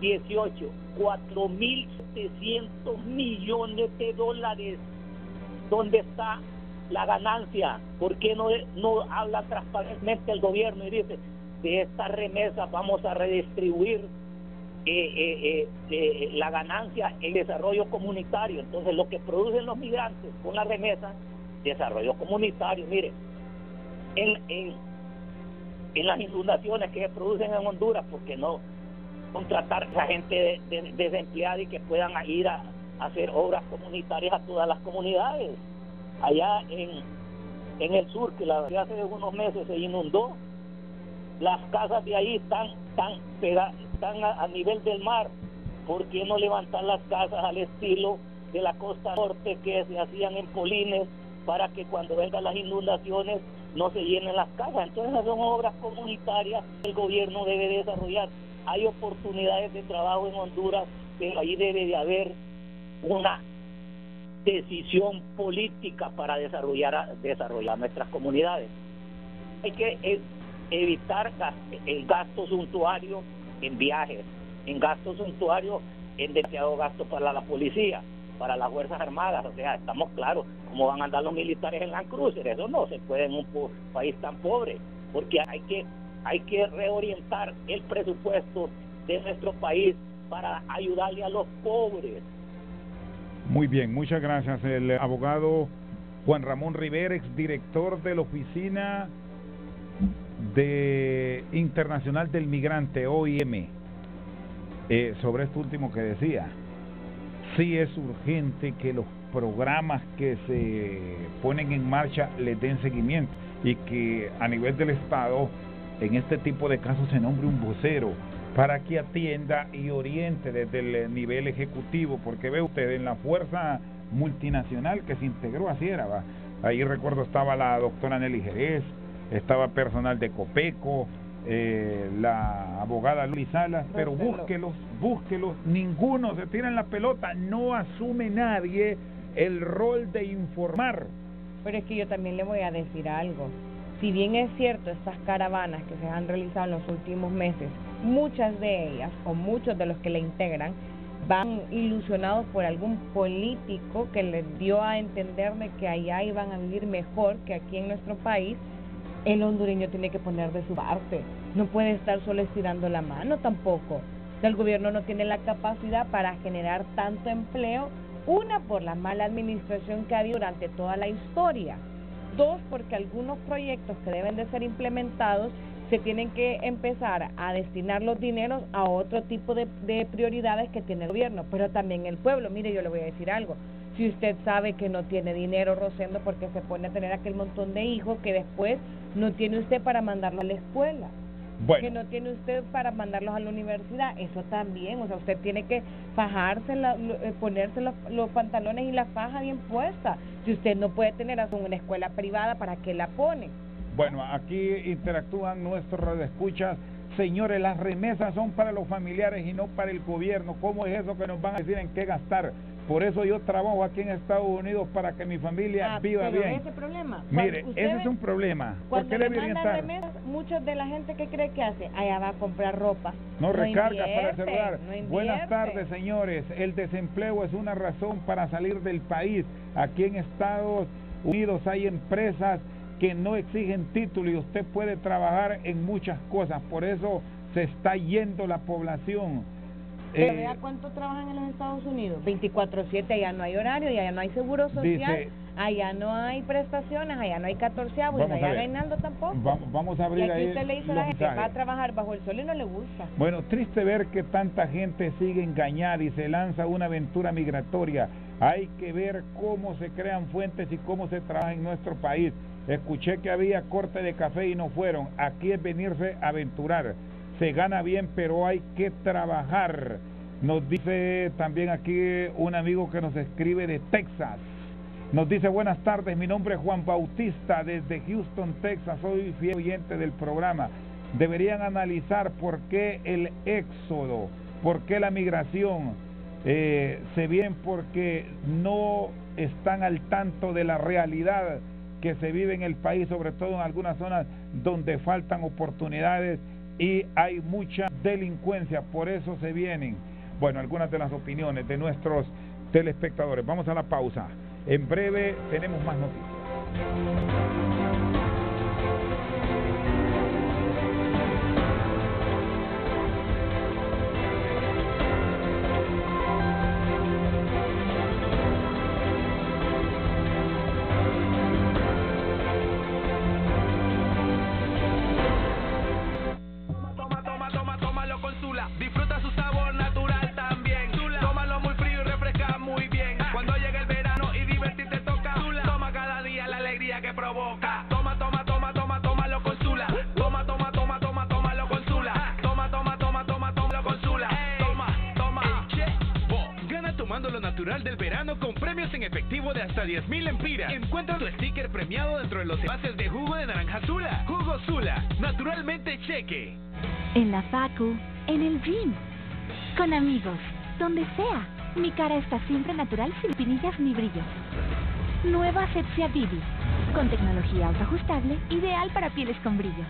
2018? 4.700 millones de dólares. ¿Dónde está la ganancia? ¿Por qué no, no habla transparentemente el gobierno y dice, de estas remesas vamos a redistribuir eh, eh, eh, la ganancia en desarrollo comunitario? Entonces, lo que producen los migrantes con la remesa, desarrollo comunitario. Mire, en, en en las inundaciones que se producen en Honduras, porque no contratar a gente desempleada y que puedan ir a, hacer obras comunitarias a todas las comunidades. Allá en, en el sur, que la hace unos meses se inundó, las casas de ahí están, están, están a, nivel del mar. ¿Por qué no levantar las casas al estilo de la costa norte que se hacían en Polines para que cuando vengan las inundaciones no se llenen las casas. Entonces son obras comunitarias que el gobierno debe desarrollar. Hay oportunidades de trabajo en Honduras, pero ahí debe de haber una decisión política para desarrollar, desarrollar nuestras comunidades. Hay que e, evitar el gasto suntuario en viajes, en gasto suntuario en demasiado gasto para la policía, para las Fuerzas Armadas. O sea, estamos claros cómo van a andar los militares en Land Cruiser. Eso no se puede en un país tan pobre, porque hay que, hay que reorientar el presupuesto de nuestro país para ayudarle a los pobres. Muy bien, muchas gracias. El abogado Juan Ramón Rivera, exdirector de la Oficina de Internacional del Migrante, OIM, eh, sobre esto último que decía. Sí es urgente que los programas que se ponen en marcha les den seguimiento y que a nivel del Estado en este tipo de casos se nombre un vocero para que atienda y oriente desde el nivel ejecutivo, porque ve usted en la fuerza multinacional que se integró así era, ¿va? ahí recuerdo estaba la doctora Nelly Jerez, estaba personal de Copeco, eh, la abogada Luis Salas, pero búsquelos, búsquelos, ninguno se tira en la pelota, no asume nadie el rol de informar. Pero es que yo también le voy a decir algo. Si bien es cierto, estas caravanas que se han realizado en los últimos meses, muchas de ellas o muchos de los que le integran van ilusionados por algún político que les dio a entenderme que allá iban a vivir mejor que aquí en nuestro país, el hondureño tiene que poner de su parte. No puede estar solo estirando la mano tampoco. El gobierno no tiene la capacidad para generar tanto empleo, una por la mala administración que ha habido durante toda la historia Dos, porque algunos proyectos que deben de ser implementados se tienen que empezar a destinar los dineros a otro tipo de, prioridades que tiene el gobierno, pero también el pueblo. Mire, yo le voy a decir algo. Si usted sabe que no tiene dinero, Rosendo, porque se pone a tener aquel montón de hijos que después no tiene usted para mandarlo a la escuela que no tiene usted para mandarlos a la universidad. Eso también, o sea, usted tiene que fajarse, eh, ponerse los, pantalones y la faja bien puesta. Si usted no puede tener a una escuela privada, ¿para qué la pone? Bueno, aquí interactúan nuestros escuchas. Señores, las remesas son para los familiares y no para el gobierno. ¿Cómo es eso que nos van a decir en qué gastar? Por eso yo trabajo aquí en Estados Unidos para que mi familia ah, viva bien. ese problema. Mire, ese es un problema. ¿Por qué debe orientar? muchos de la gente que cree que hace, allá va a comprar ropa. No, recarga para el celular. Buenas tardes, señores. El desempleo es una razón para salir del país. Aquí en Estados Unidos hay empresas que no exigen título y usted puede trabajar en muchas cosas. Por eso se está yendo la población pero eh, vea cuánto trabajan en los Estados Unidos. 24-7, allá no hay horario, y allá no hay seguro social, allá no hay prestaciones, allá no hay 14 y no hay aguinaldo tampoco. Vamos, a abrir y aquí usted le dice a la gente, va a trabajar bajo el sol y no le gusta. Bueno, triste ver que tanta gente sigue engañada y se lanza una aventura migratoria. Hay que ver cómo se crean fuentes y cómo se trabaja en nuestro país. Escuché que había corte de café y no fueron. Aquí es venirse a aventurar se gana bien, pero hay que trabajar. Nos dice también aquí un amigo que nos escribe de Texas. Nos dice buenas tardes, mi nombre es Juan Bautista desde Houston, Texas. Soy fiel oyente del programa. Deberían analizar por qué el éxodo, por qué la migración eh, se viene porque no están al tanto de la realidad que se vive en el país, sobre todo en algunas zonas donde faltan oportunidades y hay mucha delincuencia, por eso se vienen, bueno, algunas de las opiniones de nuestros telespectadores. Vamos a la pausa. En breve tenemos más noticias. Amigos, donde sea Mi cara está siempre natural, sin pinillas ni brillos. Nueva Asepsia Vivi, con tecnología autoajustable, ideal para pieles con brillo.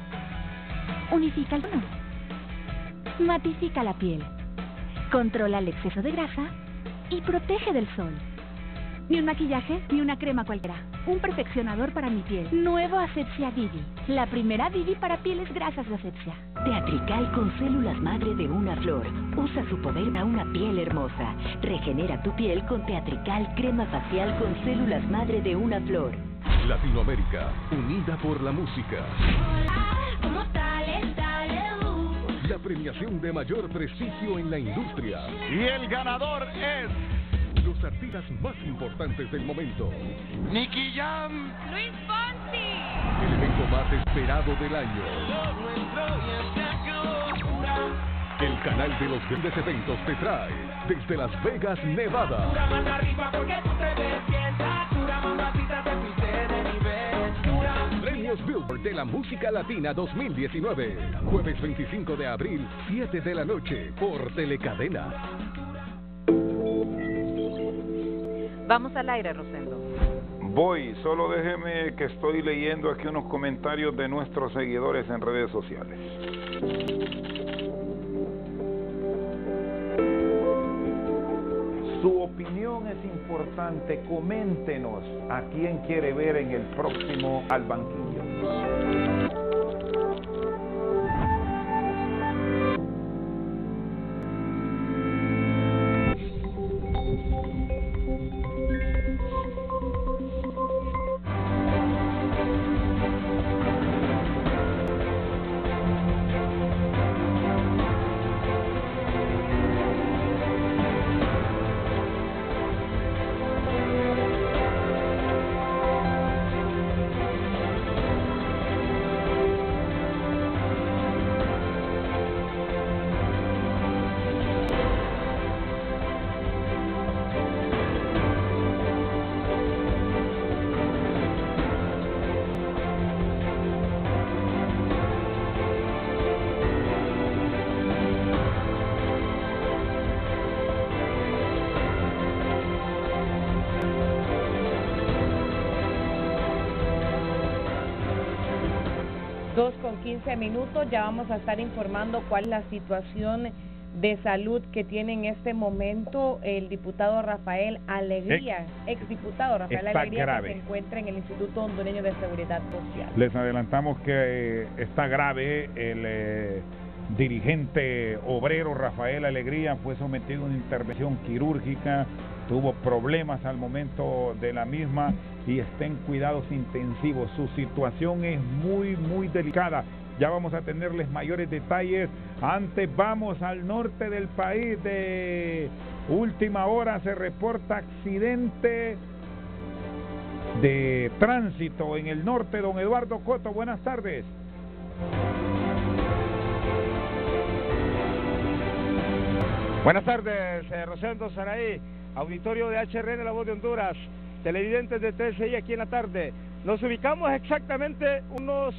Unifica el tono. Matifica la piel. Controla el exceso de grasa y protege del sol. Ni un maquillaje, ni una crema cualquiera. Un perfeccionador para mi piel. Nuevo Asepsia Vivi. La primera Vivi para pieles grasas de Asepsia. Teatrical con células madre de una flor. Usa su poder para una piel hermosa. Regenera tu piel con Teatrical crema facial con células madre de una flor. Latinoamérica, unida por la música. ¿Cómo tal? Dale, La premiación de mayor prestigio en la industria. Y el ganador es los artistas más importantes del momento. Nicky Jam. Luis Fonsi. El evento más esperado del año. El canal de los grandes eventos te trae desde Las Vegas, Nevada. Premios Billboard de la Música Latina 2019. Jueves 25 de abril, 7 de la noche, por Telecadena. Vamos al aire, Rosendo. Voy, solo déjeme que estoy leyendo aquí unos comentarios de nuestros seguidores en redes sociales. Su opinión es importante, coméntenos a quién quiere ver en el próximo al banquillo. 15 minutos, ya vamos a estar informando cuál es la situación de salud que tiene en este momento el diputado Rafael Alegría, exdiputado Rafael está Alegría, grave. que se encuentra en el Instituto Hondureño de Seguridad Social. Les adelantamos que eh, está grave el eh, dirigente obrero Rafael Alegría fue sometido a una intervención quirúrgica, tuvo problemas al momento de la misma y está en cuidados intensivos. Su situación es muy, muy delicada. Ya vamos a tenerles mayores detalles. Antes vamos al norte del país. De última hora se reporta accidente de tránsito en el norte. Don Eduardo Coto, buenas tardes. Buenas tardes, eh, Rosendo Saraí, auditorio de HRN La Voz de Honduras, televidentes de TSI aquí en la tarde. Nos ubicamos exactamente unos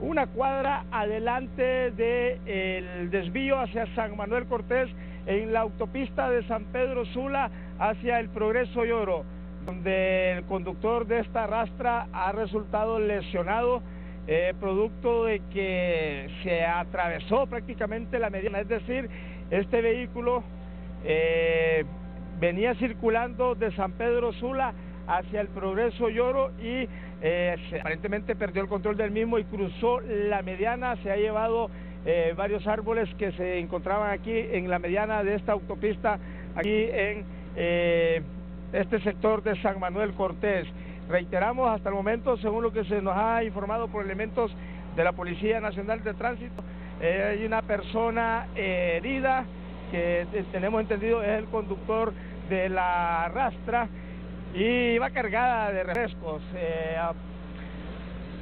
una cuadra adelante del desvío hacia San Manuel Cortés en la autopista de San Pedro Sula hacia el Progreso y donde el conductor de esta rastra ha resultado lesionado eh, producto de que se atravesó prácticamente la mediana, es decir, este vehículo eh, venía circulando de San Pedro Sula hacia el Progreso Lloro y eh, aparentemente perdió el control del mismo y cruzó la mediana, se ha llevado eh, varios árboles que se encontraban aquí en la mediana de esta autopista, aquí en eh, este sector de San Manuel Cortés. Reiteramos hasta el momento, según lo que se nos ha informado por elementos de la Policía Nacional de Tránsito, eh, hay una persona eh, herida que tenemos entendido es el conductor de la rastra y va cargada de refrescos. Eh,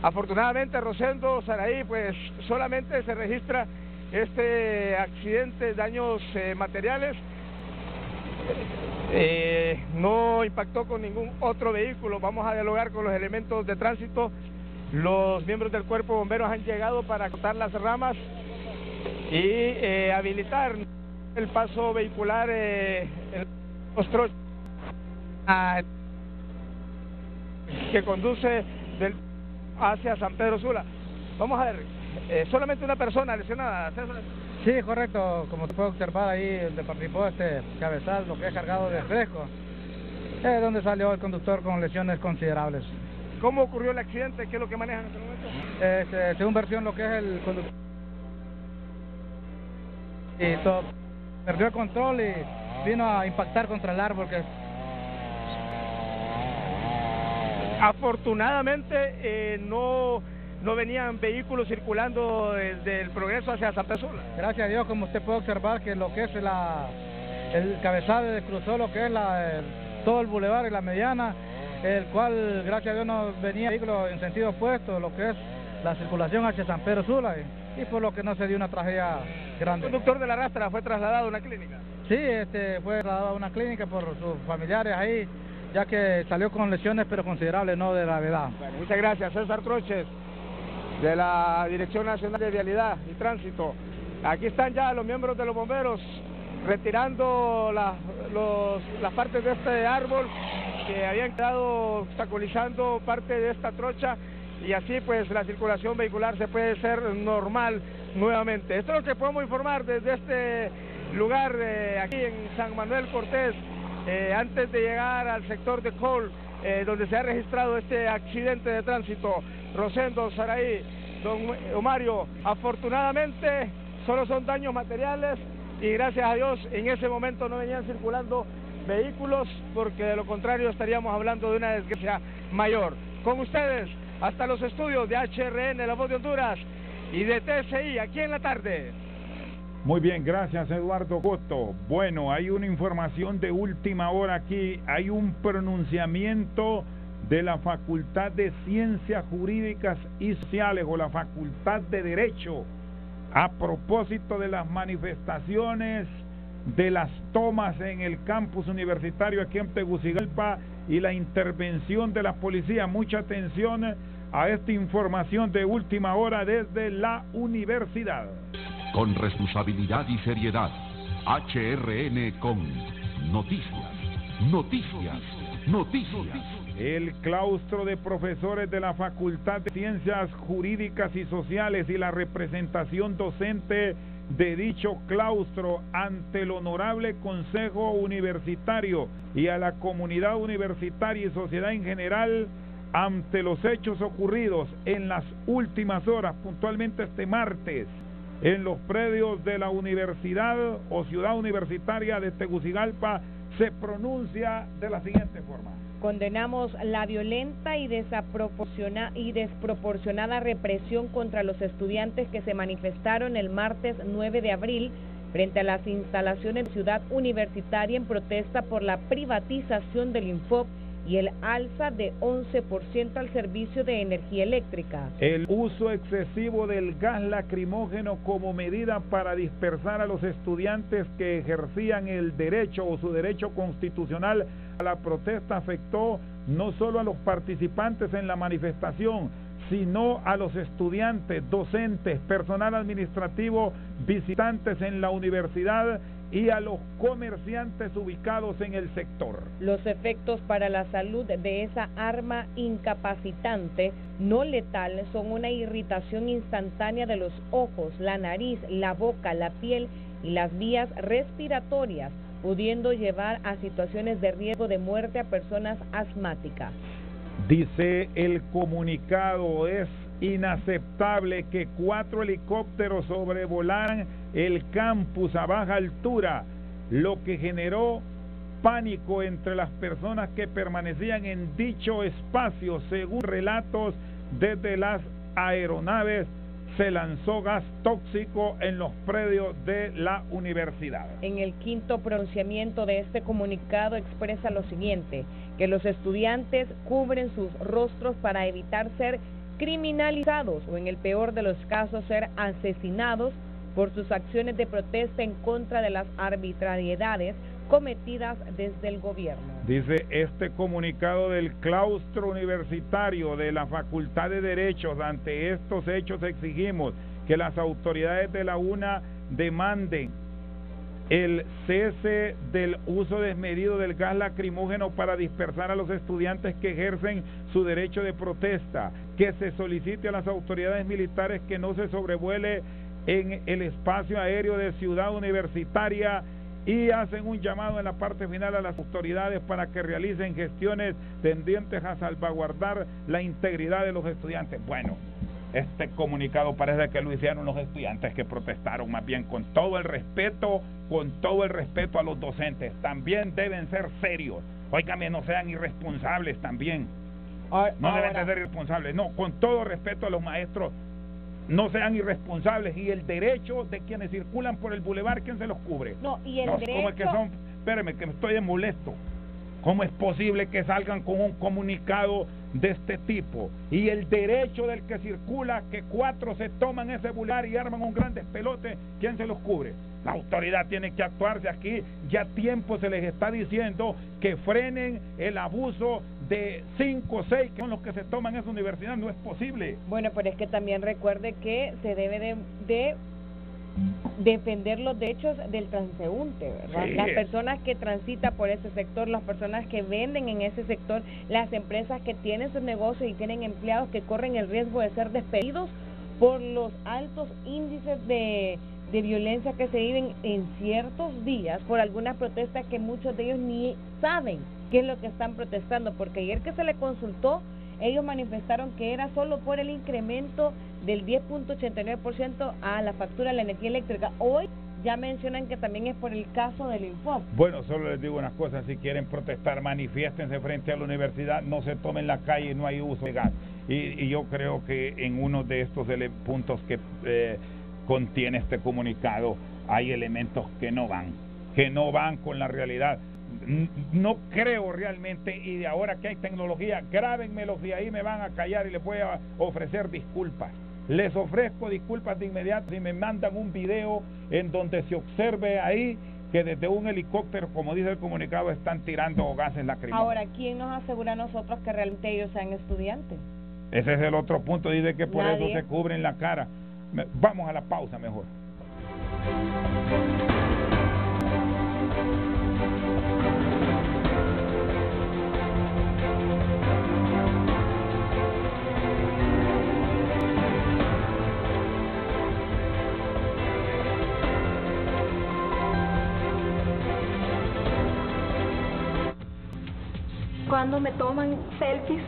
afortunadamente, Rosendo Saraí, pues solamente se registra este accidente, daños eh, materiales. Eh, no impactó con ningún otro vehículo. Vamos a dialogar con los elementos de tránsito. Los miembros del cuerpo de bomberos han llegado para cortar las ramas y habilitar el paso vehicular eh, en Ostro- a- que conduce del, hacia San Pedro Sula. Vamos a ver, eh, solamente una persona lesionada. César. Sí, correcto. Como se puede observar ahí, donde participó este cabezal, lo que es cargado de fresco, es donde salió el conductor con lesiones considerables. ¿Cómo ocurrió el accidente? ¿Qué es lo que manejan en este momento? Este, según versión, lo que es el conductor. Y todo, perdió el control y vino a impactar contra el árbol que Afortunadamente eh, no, no venían vehículos circulando desde el progreso hacia San Pedro Sula. Gracias a Dios, como usted puede observar, que lo que es la, el cabezal cruzó lo que es la, el- todo el bulevar y la mediana, el cual, gracias a Dios, no venía vehículo en sentido opuesto, lo que es la circulación hacia San Pedro Sula, y, y por lo que no se dio una tragedia El grande. conductor de la rastra fue trasladado a una clínica. Sí, este, fue trasladado a una clínica por sus familiares ahí, ya que salió con lesiones, pero considerables, no de gravedad. Bueno, muchas gracias, César Troches, de la Dirección Nacional de Vialidad y Tránsito. Aquí están ya los miembros de los bomberos retirando la- las partes de este árbol que habían quedado obstaculizando parte de esta trocha y así pues la circulación vehicular se puede ser normal nuevamente. Esto es lo que podemos informar desde este lugar de aquí en San Manuel Cortés, eh, antes de llegar al sector de Col, eh, donde se ha registrado este accidente de tránsito. Rosendo, Saraí, don Omario, afortunadamente solo son daños materiales y gracias a Dios en ese momento no venían circulando vehículos porque de lo contrario estaríamos hablando de una desgracia mayor. Con ustedes, hasta los estudios de HRN, La Voz de Honduras y de TSI, aquí en la tarde. Muy bien, gracias Eduardo Coto. Bueno, hay una información de última hora aquí. Hay un pronunciamiento de la Facultad de Ciencias Jurídicas y Sociales o la Facultad de Derecho a propósito de las manifestaciones de las tomas en el campus universitario aquí en Tegucigalpa y la intervención de la policía. Mucha atención a esta información de última hora desde la universidad. Con responsabilidad y seriedad. HRN con noticias, noticias, noticias. El claustro de profesores de la Facultad de Ciencias Jurídicas y Sociales y la representación docente de dicho claustro ante el honorable Consejo Universitario y a la comunidad universitaria y sociedad en general ante los hechos ocurridos en las últimas horas, puntualmente este martes, en los predios de la universidad o ciudad universitaria de Tegucigalpa, se pronuncia de la siguiente forma. Condenamos la violenta y, y desproporcionada represión contra los estudiantes que se manifestaron el martes 9 de abril frente a las instalaciones de Ciudad Universitaria en protesta por la privatización del Infop y el alza de 11% al servicio de energía eléctrica. El uso excesivo del gas lacrimógeno como medida para dispersar a los estudiantes que ejercían el derecho o su derecho constitucional a la protesta afectó no solo a los participantes en la manifestación, sino a los estudiantes, docentes, personal administrativo, visitantes en la universidad y a los comerciantes ubicados en el sector. Los efectos para la salud de esa arma incapacitante no letal son una irritación instantánea de los ojos, la nariz, la boca, la piel y las vías respiratorias, pudiendo llevar a situaciones de riesgo de muerte a personas asmáticas. Dice el comunicado, es inaceptable que cuatro helicópteros sobrevolaran el campus a baja altura, lo que generó pánico entre las personas que permanecían en dicho espacio, según relatos desde las aeronaves. Se lanzó gas tóxico en los predios de la universidad. En el quinto pronunciamiento de este comunicado expresa lo siguiente, que los estudiantes cubren sus rostros para evitar ser criminalizados o en el peor de los casos ser asesinados por sus acciones de protesta en contra de las arbitrariedades cometidas desde el gobierno. Dice este comunicado del claustro universitario de la Facultad de Derechos. Ante estos hechos exigimos que las autoridades de la UNA demanden el cese del uso desmedido del gas lacrimógeno para dispersar a los estudiantes que ejercen su derecho de protesta, que se solicite a las autoridades militares que no se sobrevuele en el espacio aéreo de Ciudad Universitaria y hacen un llamado en la parte final a las autoridades para que realicen gestiones tendientes a salvaguardar la integridad de los estudiantes. Bueno, este comunicado parece que lo hicieron los estudiantes que protestaron, más bien con todo el respeto, con todo el respeto a los docentes. También deben ser serios. Óigame, no sean irresponsables también. No deben de ser irresponsables. No, con todo respeto a los maestros, no sean irresponsables. Y el derecho de quienes circulan por el bulevar, ¿quién se los cubre? No, y el No, ¿Cómo es que derecho- son? Espéreme, que me estoy de molesto. ¿Cómo es posible que salgan con un comunicado de este tipo? Y el derecho del que circula, que cuatro se toman ese bular y arman un gran despelote, ¿quién se los cubre? La autoridad tiene que actuarse aquí. Ya tiempo se les está diciendo que frenen el abuso de cinco o seis que son los que se toman esa universidad. No es posible. Bueno, pero es que también recuerde que se debe de, de defender los derechos del transeúnte, ¿verdad? Sí. Las personas que transitan por ese sector, las personas que venden en ese sector, las empresas que tienen sus negocios y tienen empleados que corren el riesgo de ser despedidos por los altos índices de, de violencia que se viven en ciertos días por algunas protestas que muchos de ellos ni saben qué es lo que están protestando, porque ayer que se le consultó, ellos manifestaron que era solo por el incremento del 10.89% a la factura de la energía eléctrica. Hoy ya mencionan que también es por el caso del Infop. Bueno, solo les digo una cosa, si quieren protestar, manifiéstense frente a la universidad, no se tomen la calle, no hay uso de gas. Y, y yo creo que en uno de estos puntos que eh, contiene este comunicado hay elementos que no van, que no van con la realidad. N- No creo realmente, y de ahora que hay tecnología, grábenmelos y ahí me van a callar y les voy a ofrecer disculpas. Les ofrezco disculpas de inmediato si me mandan un video en donde se observe ahí que desde un helicóptero, como dice el comunicado, están tirando gases lacrimógenos. Ahora, ¿quién nos asegura a nosotros que realmente ellos sean estudiantes? Ese es el otro punto, dice que por Nadie. eso se cubren la cara. Vamos a la pausa mejor. Cuando me toman selfies,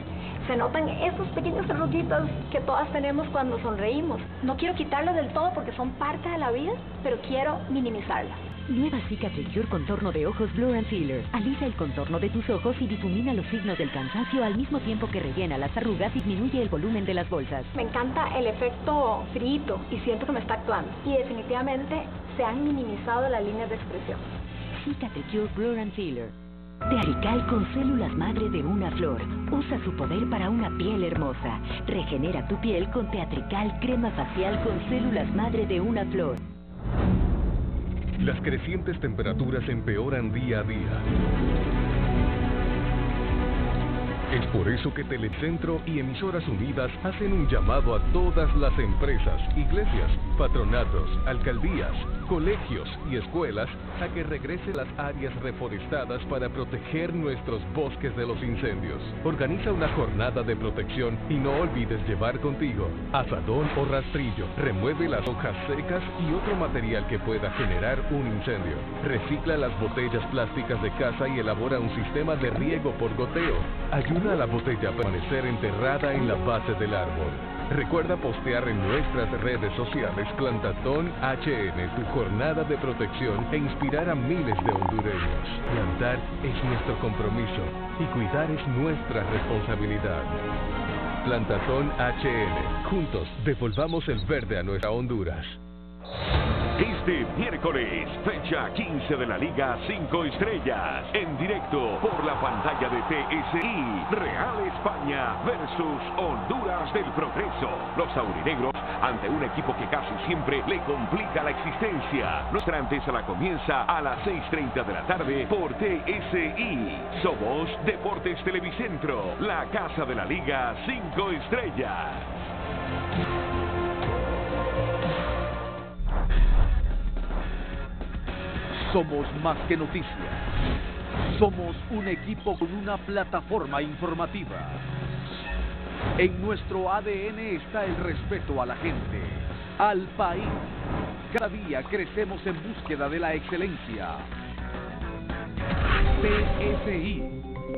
se notan esos pequeños arruguitas que todas tenemos cuando sonreímos. No quiero quitarlas del todo porque son parte de la vida, pero quiero minimizarlas. Nueva Cicatricure Contorno de Ojos Blur and Filler. Alisa el contorno de tus ojos y difumina los signos del cansancio al mismo tiempo que rellena las arrugas y disminuye el volumen de las bolsas. Me encanta el efecto frito y siento que me está actuando. Y definitivamente se han minimizado las líneas de expresión. Cicatricure Blur and Filler. Teatrical con células madre de una flor. Usa su poder para una piel hermosa. Regenera tu piel con Teatrical crema facial con células madre de una flor. Las crecientes temperaturas empeoran día a día. Es por eso que Telecentro y Emisoras Unidas hacen un llamado a todas las empresas, iglesias, patronatos, alcaldías, colegios y escuelas a que regresen las áreas reforestadas para proteger nuestros bosques de los incendios. Organiza una jornada de protección y no olvides llevar contigo azadón o rastrillo. Remueve las hojas secas y otro material que pueda generar un incendio. Recicla las botellas plásticas de casa y elabora un sistema de riego por goteo. Ayuda a la botella permanecer enterrada en la base del árbol. Recuerda postear en nuestras redes sociales Plantatón HN, tu jornada de protección e inspirar a miles de hondureños. Plantar es nuestro compromiso y cuidar es nuestra responsabilidad. Plantatón HN. Juntos devolvamos el verde a nuestra Honduras. Este miércoles, fecha 15 de la Liga 5 Estrellas, en directo por la pantalla de TSI, Real España versus Honduras del Progreso. Los aurinegros ante un equipo que casi siempre le complica la existencia. Nuestra antesala comienza a las 6.30 de la tarde por TSI. Somos Deportes Televicentro, la casa de la Liga 5 Estrellas. Somos más que noticias. Somos un equipo con una plataforma informativa. En nuestro ADN está el respeto a la gente, al país. Cada día crecemos en búsqueda de la excelencia. TSI,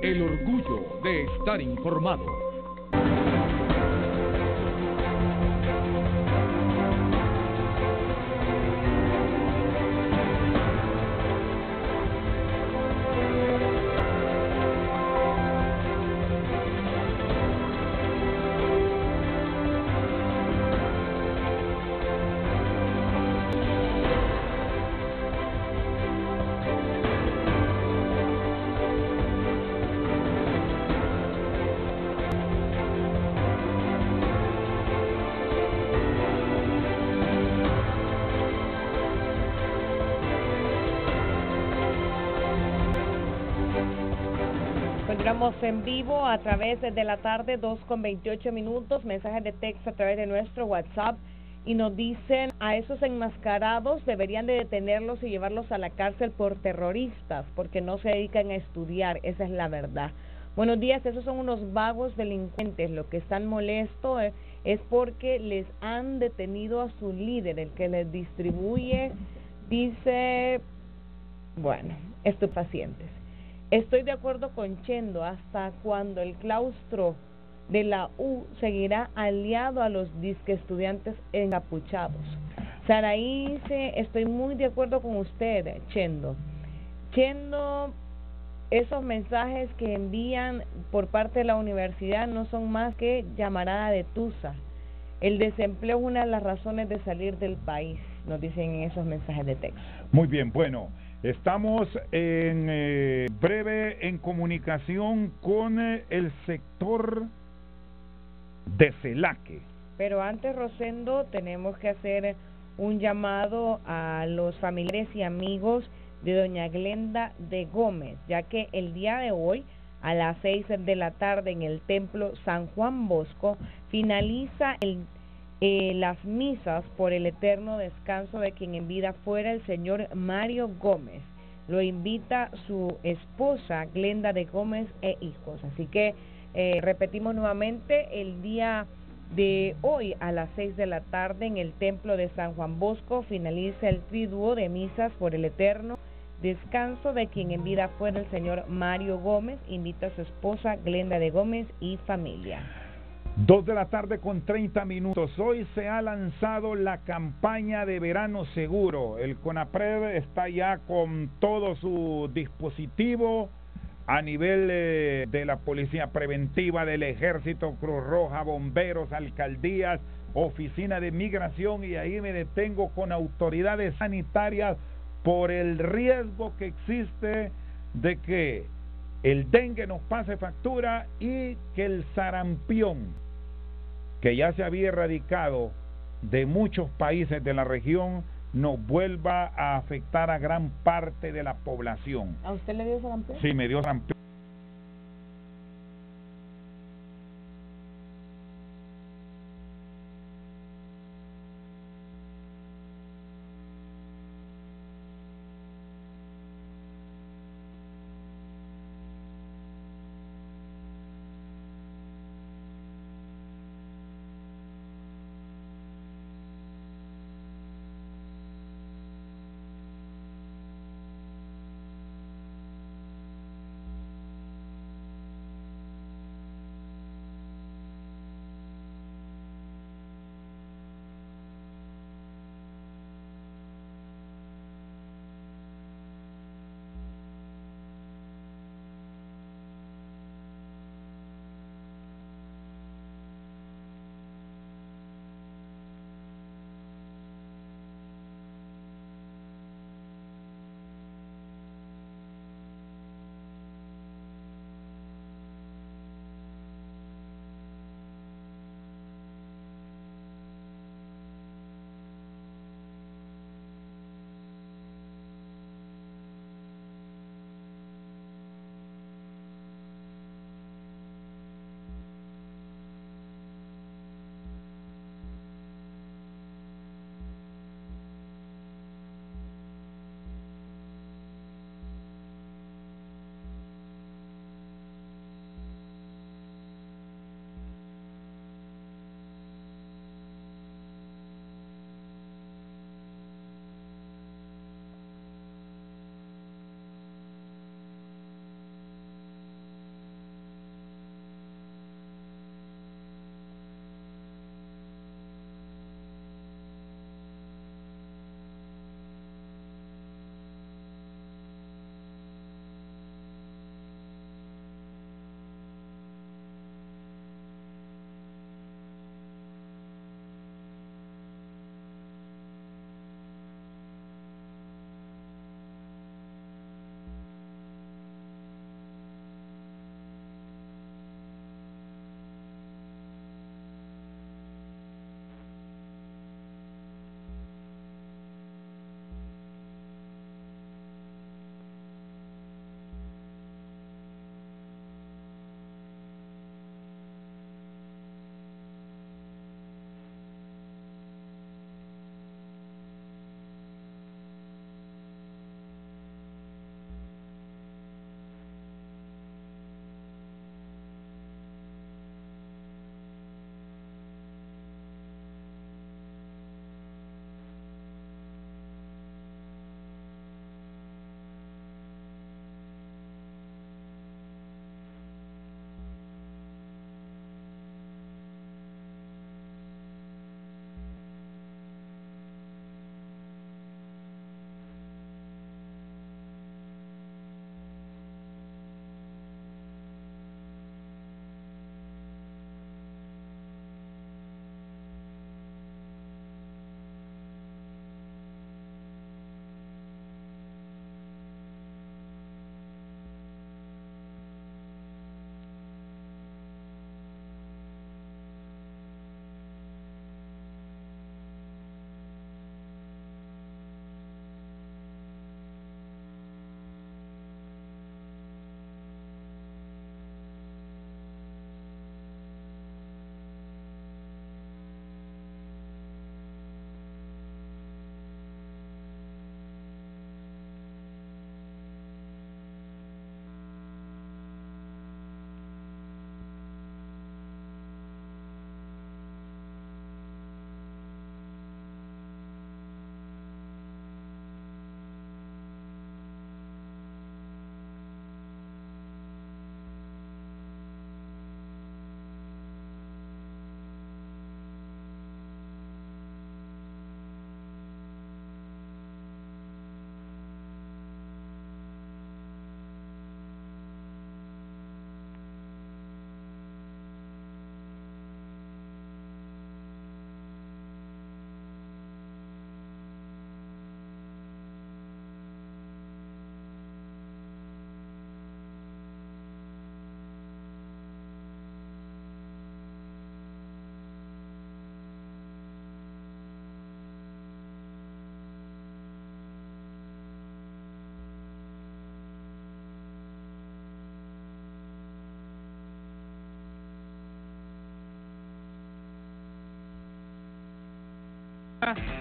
el orgullo de estar informado. En vivo a través de la tarde, 2 con 28 minutos, mensajes de texto a través de nuestro WhatsApp y nos dicen a esos enmascarados deberían de detenerlos y llevarlos a la cárcel por terroristas porque no se dedican a estudiar, esa es la verdad. Buenos días, esos son unos vagos delincuentes, lo que están molestos es, es porque les han detenido a su líder, el que les distribuye, dice, bueno, estupefacientes. Estoy de acuerdo con Chendo hasta cuando el claustro de la U seguirá aliado a los disque estudiantes encapuchados. Saraí dice, estoy muy de acuerdo con usted, Chendo. Chendo, esos mensajes que envían por parte de la universidad no son más que llamarada de tusa. El desempleo es una de las razones de salir del país, nos dicen en esos mensajes de texto. Muy bien, bueno, estamos en eh, breve en comunicación con eh, el sector de Celaque. Pero antes, Rosendo, tenemos que hacer un llamado a los familiares y amigos de doña Glenda de Gómez, ya que el día de hoy, a las seis de la tarde, en el templo San Juan Bosco, finaliza el, eh, las misas por el eterno descanso de quien en vida fuera el señor Mario Gómez. Lo invita su esposa, Glenda de Gómez e hijos. Así que eh, repetimos nuevamente el día de hoy a las 6 de la tarde en el templo de San Juan Bosco finaliza el triduo de misas por el eterno descanso de quien en vida fuera el señor Mario Gómez, invita a su esposa Glenda de Gómez y familia. Dos de la tarde con 30 minutos. Hoy se ha lanzado la campaña de verano seguro. El CONAPRED está ya con todo su dispositivo a nivel eh, de la Policía Preventiva, del Ejército, Cruz Roja, bomberos, alcaldías, Oficina de Migración y ahí me detengo con autoridades sanitarias por el riesgo que existe de que el dengue nos pase factura y que el sarampión, que ya se había erradicado de muchos países de la región, nos vuelva a afectar a gran parte de la población. ¿A usted le dio sarampión? Sí, me dio sarampión.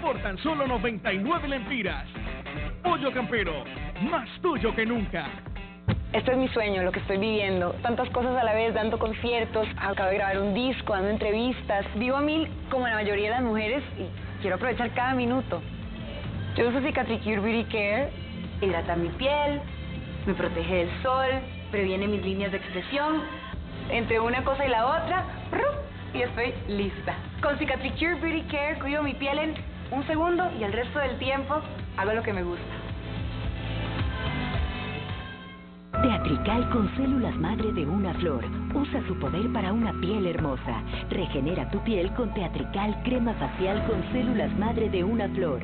Por tan solo 99 lempiras. Pollo Campero, más tuyo que nunca. Este es mi sueño, lo que estoy viviendo. Tantas cosas a la vez, dando conciertos, acabo de grabar un disco, dando entrevistas. Vivo a mil como la mayoría de las mujeres y quiero aprovechar cada minuto. Yo uso Cicatricure Beauty Care, hidrata mi piel, me protege del sol, previene mis líneas de expresión. Entre una cosa y la otra. Y estoy lista. Con Cicatricure Beauty Care cuido mi piel en un segundo y el resto del tiempo hago lo que me gusta. Teatrical con células madre de una flor. Usa su poder para una piel hermosa. Regenera tu piel con Teatrical crema facial con células madre de una flor.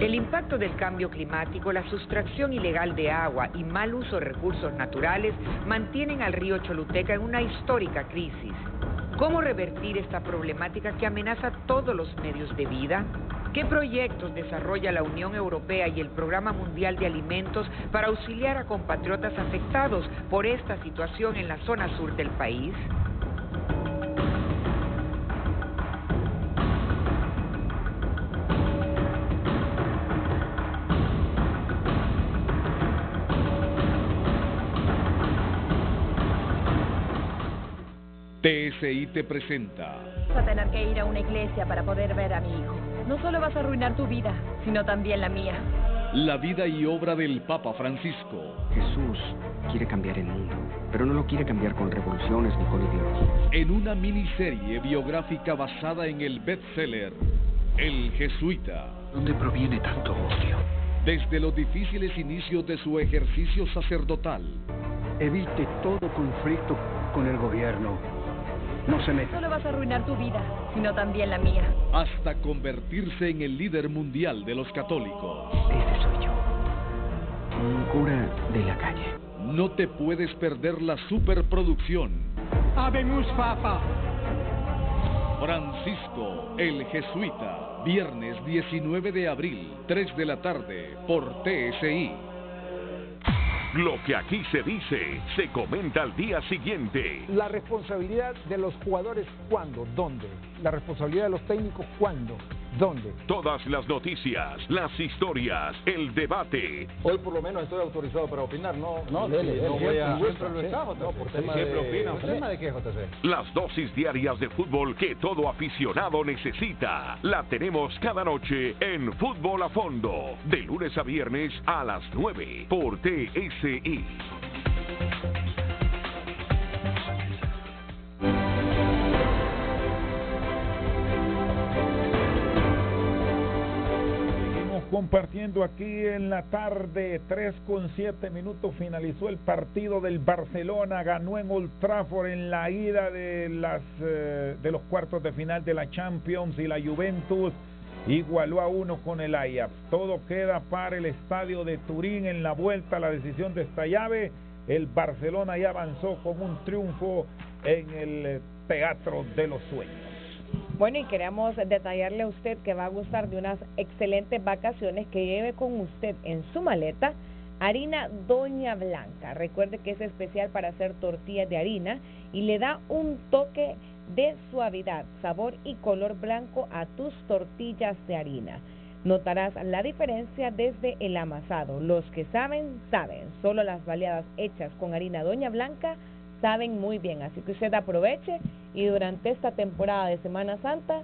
El impacto del cambio climático, la sustracción ilegal de agua y mal uso de recursos naturales mantienen al río Choluteca en una histórica crisis. ¿Cómo revertir esta problemática que amenaza todos los medios de vida? ¿Qué proyectos desarrolla la Unión Europea y el Programa Mundial de Alimentos para auxiliar a compatriotas afectados por esta situación en la zona sur del país? TSI te presenta Vas a tener que ir a una iglesia para poder ver a mi hijo. No solo vas a arruinar tu vida, sino también la mía. la vida y obra del Papa Francisco. Jesús quiere cambiar el mundo, pero no lo quiere cambiar con revoluciones ni con ideologías. En una miniserie biográfica basada en el bestseller El Jesuita. ¿Dónde proviene tanto odio? Desde los difíciles inicios de su ejercicio sacerdotal Evite todo conflicto con el gobierno. No se No meta. solo vas a arruinar tu vida, sino también la mía. hasta convertirse en el líder mundial de los católicos. Ese soy yo. Un cura de la calle. No te puedes perder la superproducción. Habemos Papa. Francisco el Jesuita, viernes 19 de abril, 3 de la tarde, por TSI. Lo que aquí se dice, se comenta al día siguiente. La responsabilidad de los jugadores, ¿cuándo? ¿Dónde? La responsabilidad de los técnicos, ¿cuándo? ¿Dónde? Todas las noticias, las historias, el debate. Hoy por lo menos estoy autorizado para opinar, no, No, sí, dele, no voy a, siempre, lo estamos, no, por Sí, tema siempre de, opina, por tema de qué, JC. Las dosis diarias de fútbol que todo aficionado necesita. La tenemos cada noche en Fútbol a Fondo. De lunes a viernes a las 9 por TSI. Compartiendo aquí en la tarde, 3 con 7 minutos finalizó el partido del Barcelona, ganó en Old en la ida de, las, eh, de los cuartos de final de la Champions y la Juventus igualó a uno con el Ajax. Todo queda para el estadio de Turín en la vuelta la decisión de esta llave. El Barcelona ya avanzó con un triunfo en el eh, Teatro de los Sueños. Bueno, y queremos detallarle a usted que va a gustar de unas excelentes vacaciones que lleve con usted en su maleta harina Doña Blanca. Recuerde que es especial para hacer tortillas de harina y le da un toque de suavidad, sabor y color blanco a tus tortillas de harina. Notarás la diferencia desde el amasado. Los que saben, saben. Solo las baleadas hechas con harina Doña Blanca saben muy bien. Así que usted aproveche y durante esta temporada de Semana Santa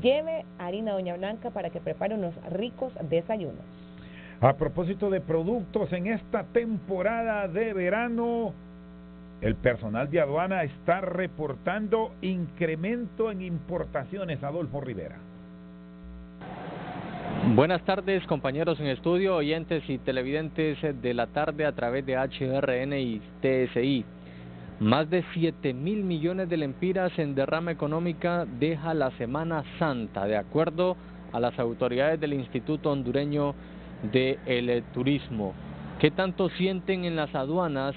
lleve harina Doña Blanca para que prepare unos ricos desayunos. A propósito de productos, en esta temporada de verano, el personal de aduana está reportando incremento en importaciones. Adolfo Rivera. Buenas tardes compañeros en estudio, oyentes y televidentes de la tarde a través de HRN y TSI. Más de 7 mil millones de lempiras en derrama económica deja la Semana Santa, de acuerdo a las autoridades del Instituto Hondureño del Turismo. ¿Qué tanto sienten en las aduanas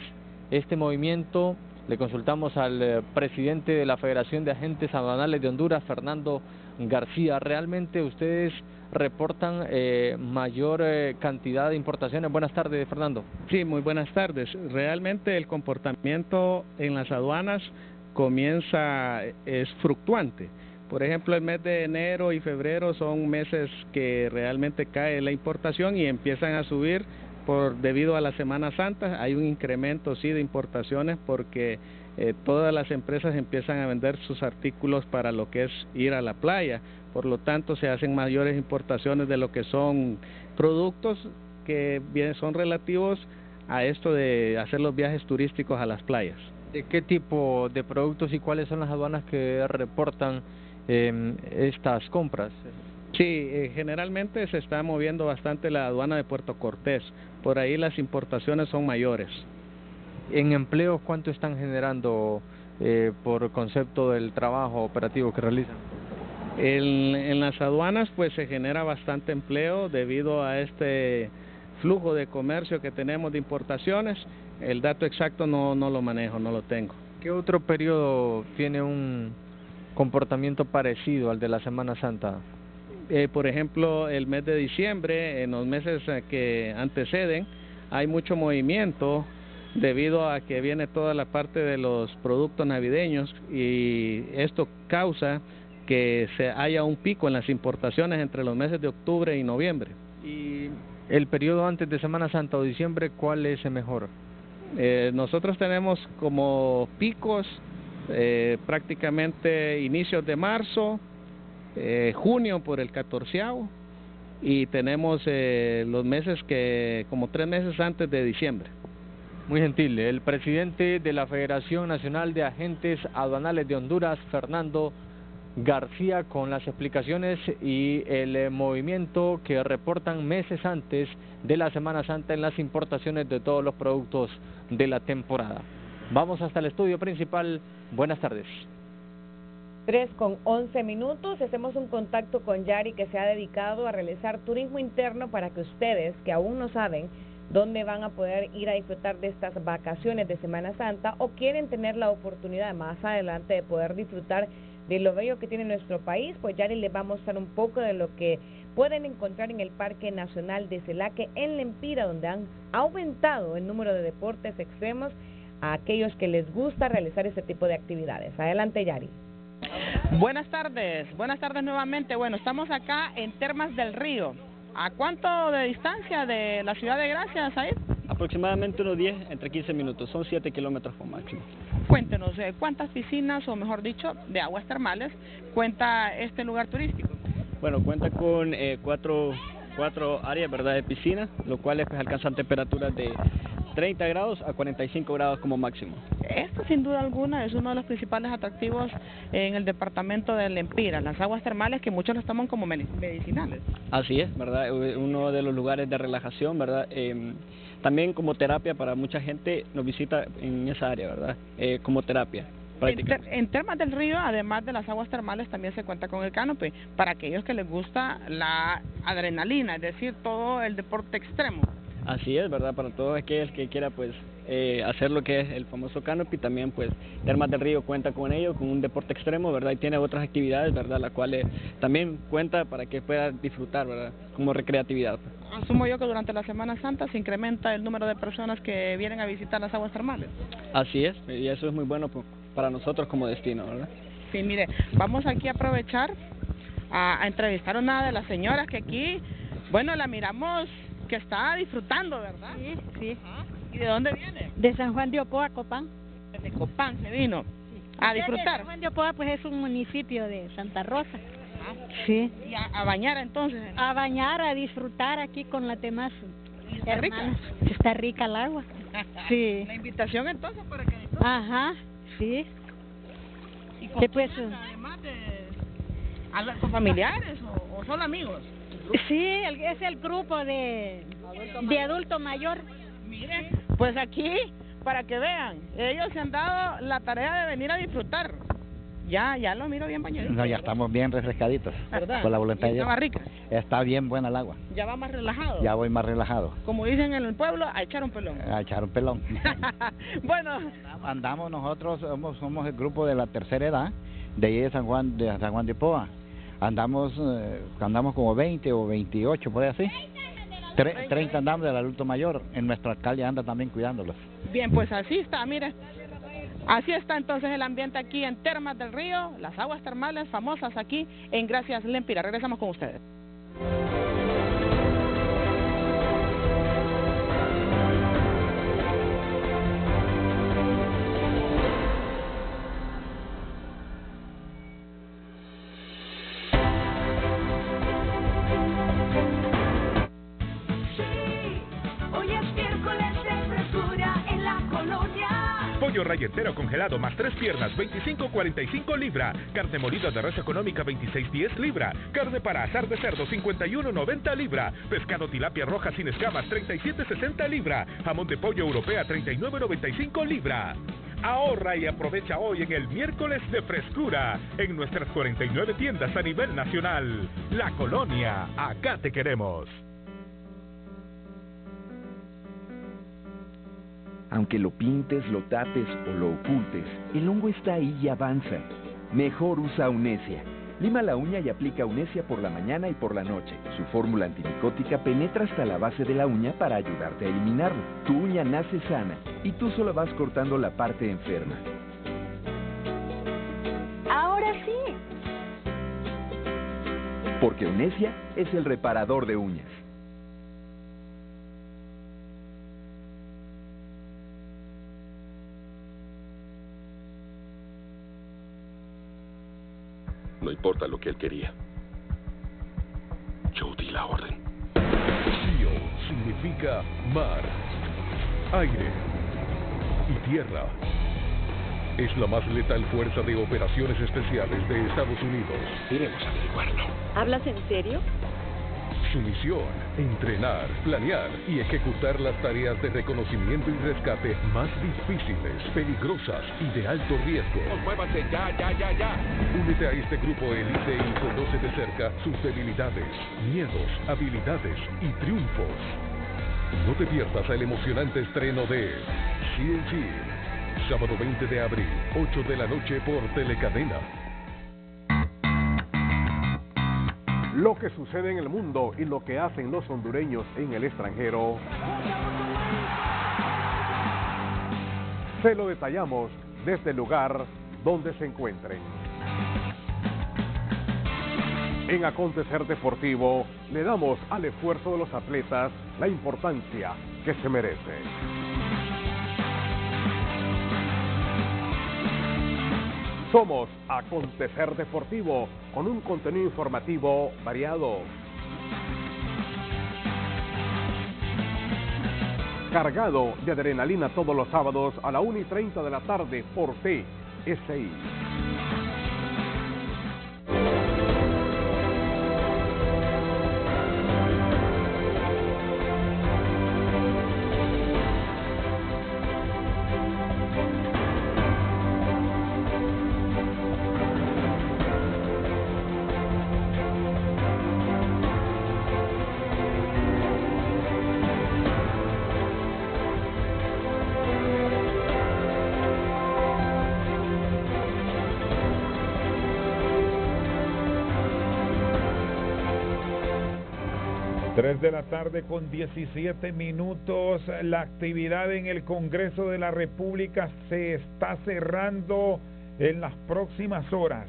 este movimiento? Le consultamos al eh, presidente de la Federación de Agentes Aduanales de Honduras, Fernando García. ¿Realmente ustedes reportan eh, mayor eh, cantidad de importaciones? Buenas tardes, Fernando. Sí, muy buenas tardes. Realmente el comportamiento en las aduanas comienza, es fluctuante. Por ejemplo, el mes de enero y febrero son meses que realmente cae la importación y empiezan a subir por debido a la Semana Santa. Hay un incremento sí de importaciones porque eh, todas las empresas empiezan a vender sus artículos para lo que es ir a la playa. Por lo tanto, se hacen mayores importaciones de lo que son productos que bien son relativos a esto de hacer los viajes turísticos a las playas. ¿De qué tipo de productos y cuáles son las aduanas que reportan eh, estas compras? Sí, eh, generalmente se está moviendo bastante la aduana de Puerto Cortés. Por ahí las importaciones son mayores. ¿En empleos cuánto están generando eh, por concepto del trabajo operativo que realizan? En, en las aduanas pues se genera bastante empleo debido a este flujo de comercio que tenemos de importaciones. El dato exacto no, no lo manejo, no lo tengo. ¿Qué otro periodo tiene un comportamiento parecido al de la Semana Santa? Eh, por ejemplo, el mes de diciembre, en los meses eh, que anteceden, hay mucho movimiento debido a que viene toda la parte de los productos navideños y esto causa que se haya un pico en las importaciones entre los meses de octubre y noviembre. ¿Y el periodo antes de Semana Santa o diciembre, cuál es el mejor? Eh, nosotros tenemos como picos eh, prácticamente inicios de marzo, eh, junio por el catorceavo y tenemos eh, los meses que como tres meses antes de diciembre. Muy gentil, el presidente de la Federación Nacional de Agentes Aduanales de Honduras, Fernando García, con las explicaciones y el eh, movimiento que reportan meses antes de la Semana Santa en las importaciones de todos los productos de la temporada. Vamos hasta el estudio principal. Buenas tardes. 3 con 11 minutos. Hacemos un contacto con Yari que se ha dedicado a realizar turismo interno para que ustedes, que aún no saben dónde van a poder ir a disfrutar de estas vacaciones de Semana Santa o quieren tener la oportunidad más adelante de poder disfrutar de lo bello que tiene nuestro país, pues Yari les va a mostrar un poco de lo que pueden encontrar en el Parque Nacional de Celaque en Lempira, donde han aumentado el número de deportes extremos a aquellos que les gusta realizar este tipo de actividades. Adelante, Yari. Buenas tardes, buenas tardes nuevamente. Bueno, estamos acá en Termas del Río. ¿A cuánto de distancia de la ciudad de Gracia, Said? Aproximadamente unos 10, entre 15 minutos, son 7 kilómetros por máximo. Cuéntenos, eh, ¿cuántas piscinas, o mejor dicho, de aguas termales cuenta este lugar turístico? Bueno, cuenta con eh, cuatro, cuatro áreas ¿verdad? de piscina, lo cual pues, alcanzan temperaturas de 30 grados a 45 grados como máximo. Esto sin duda alguna es uno de los principales atractivos en el departamento de Lempira, las aguas termales que muchos las toman como medi- medicinales. Así es, ¿verdad? Uno de los lugares de relajación, ¿verdad? Eh, también como terapia para mucha gente nos visita en esa área, ¿verdad? Eh, como terapia. En, ter- en Termas del Río, además de las aguas termales, también se cuenta con el canopy, para aquellos que les gusta la adrenalina, es decir, todo el deporte extremo. Así es, ¿verdad? Para todo aquel que quiera pues eh, hacer lo que es el famoso canopy, también pues Termas del Río cuenta con ello, con un deporte extremo, ¿verdad? Y tiene otras actividades, ¿verdad? Las cuales también cuenta para que pueda disfrutar, ¿verdad? Como recreatividad. Asumo yo que durante la Semana Santa se incrementa el número de personas que vienen a visitar las aguas termales. Así es, y eso es muy bueno para nosotros como destino, ¿verdad? Sí, mire, vamos aquí a aprovechar a, a entrevistar a una de las señoras que aquí, bueno, la miramos que está disfrutando, ¿verdad? Sí, sí. ¿Y de dónde viene? De San Juan de Ocoa, Copán. De Copán se vino a sea, de disfrutar. San Juan de Ocoa pues es un municipio de Santa Rosa. Sí. Y a, a bañar entonces. A bañar, a disfrutar aquí con la demás está rica? Está rica el agua. Sí. La invitación entonces para que Ajá, sí. ¿Y con Sí, pues, anda, además de con familiares o, o solo amigos? Sí, el- es el grupo de, de adulto mayor. Mire, pues aquí, para que vean, ellos se han dado la tarea de venir a disfrutar. Ya, ya lo miro bien bañadito. No, ya estamos bien refrescaditos. ¿Verdad? Por la voluntad de estaba rica. Está bien buena el agua. Ya va más relajado. Ya voy más relajado. Como dicen en el pueblo, a echar un pelón. A echar un pelón. bueno, Andamos nosotros, somos, somos el grupo de la tercera edad, de ahí de San Juan de, San Juan de Poa. Andamos, eh, andamos como 20 o 28, por así. Tre- 30 andamos del adulto mayor. En nuestro alcalde anda también cuidándolos. bien, pues así está, mire. Así está entonces el ambiente aquí en Termas del Río, las aguas termales famosas aquí en Gracias Lempira. Regresamos con ustedes. Piernas, 25.45 libra. Carne molida de res económica, 26.10 libra. Carne para asar de cerdo, 51.90 libra. Pescado tilapia roja sin escamas, 37.60 libra. Jamón de pollo europea, 39.95 libra. Ahorra y aprovecha hoy en el miércoles de frescura en nuestras 49 tiendas a nivel nacional. La Colonia, acá te queremos. Aunque lo pintes, lo tapes o lo ocultes, el hongo está ahí y avanza. Mejor usa Unesia. Lima la uña y aplica Unesia por la mañana y por la noche. Su fórmula antimicótica penetra hasta la base de la uña para ayudarte a eliminarlo. Tu uña nace sana y tú solo vas cortando la parte enferma. Ahora sí. Porque Unesia es el reparador de uñas. No importa lo que él quería. Yo di la orden. SEAL significa mar, aire y tierra. Es la más letal fuerza de operaciones especiales de Estados Unidos. Iremos a averiguarlo. ¿Hablas en serio? Su misión, entrenar, planear y ejecutar las tareas de reconocimiento y rescate más difíciles, peligrosas y de alto riesgo. Muévanse ya, ya, ya, ya. Únete a este grupo élite y conoce de cerca sus debilidades, miedos, habilidades y triunfos. No te pierdas el emocionante estreno de CNG, sábado 20 de abril, 8 de la noche por Telecadena. Lo que sucede en el mundo y lo que hacen los hondureños en el extranjero. Se lo detallamos desde el lugar donde se encuentren. En Acontecer Deportivo le damos al esfuerzo de los atletas la importancia que se merece. Somos Acontecer Deportivo con un contenido informativo variado. Cargado de adrenalina todos los sábados a la 1 y 30 de la tarde por TSI. Tres de la tarde con 17 minutos. La actividad en el Congreso de la República se está cerrando en las próximas horas.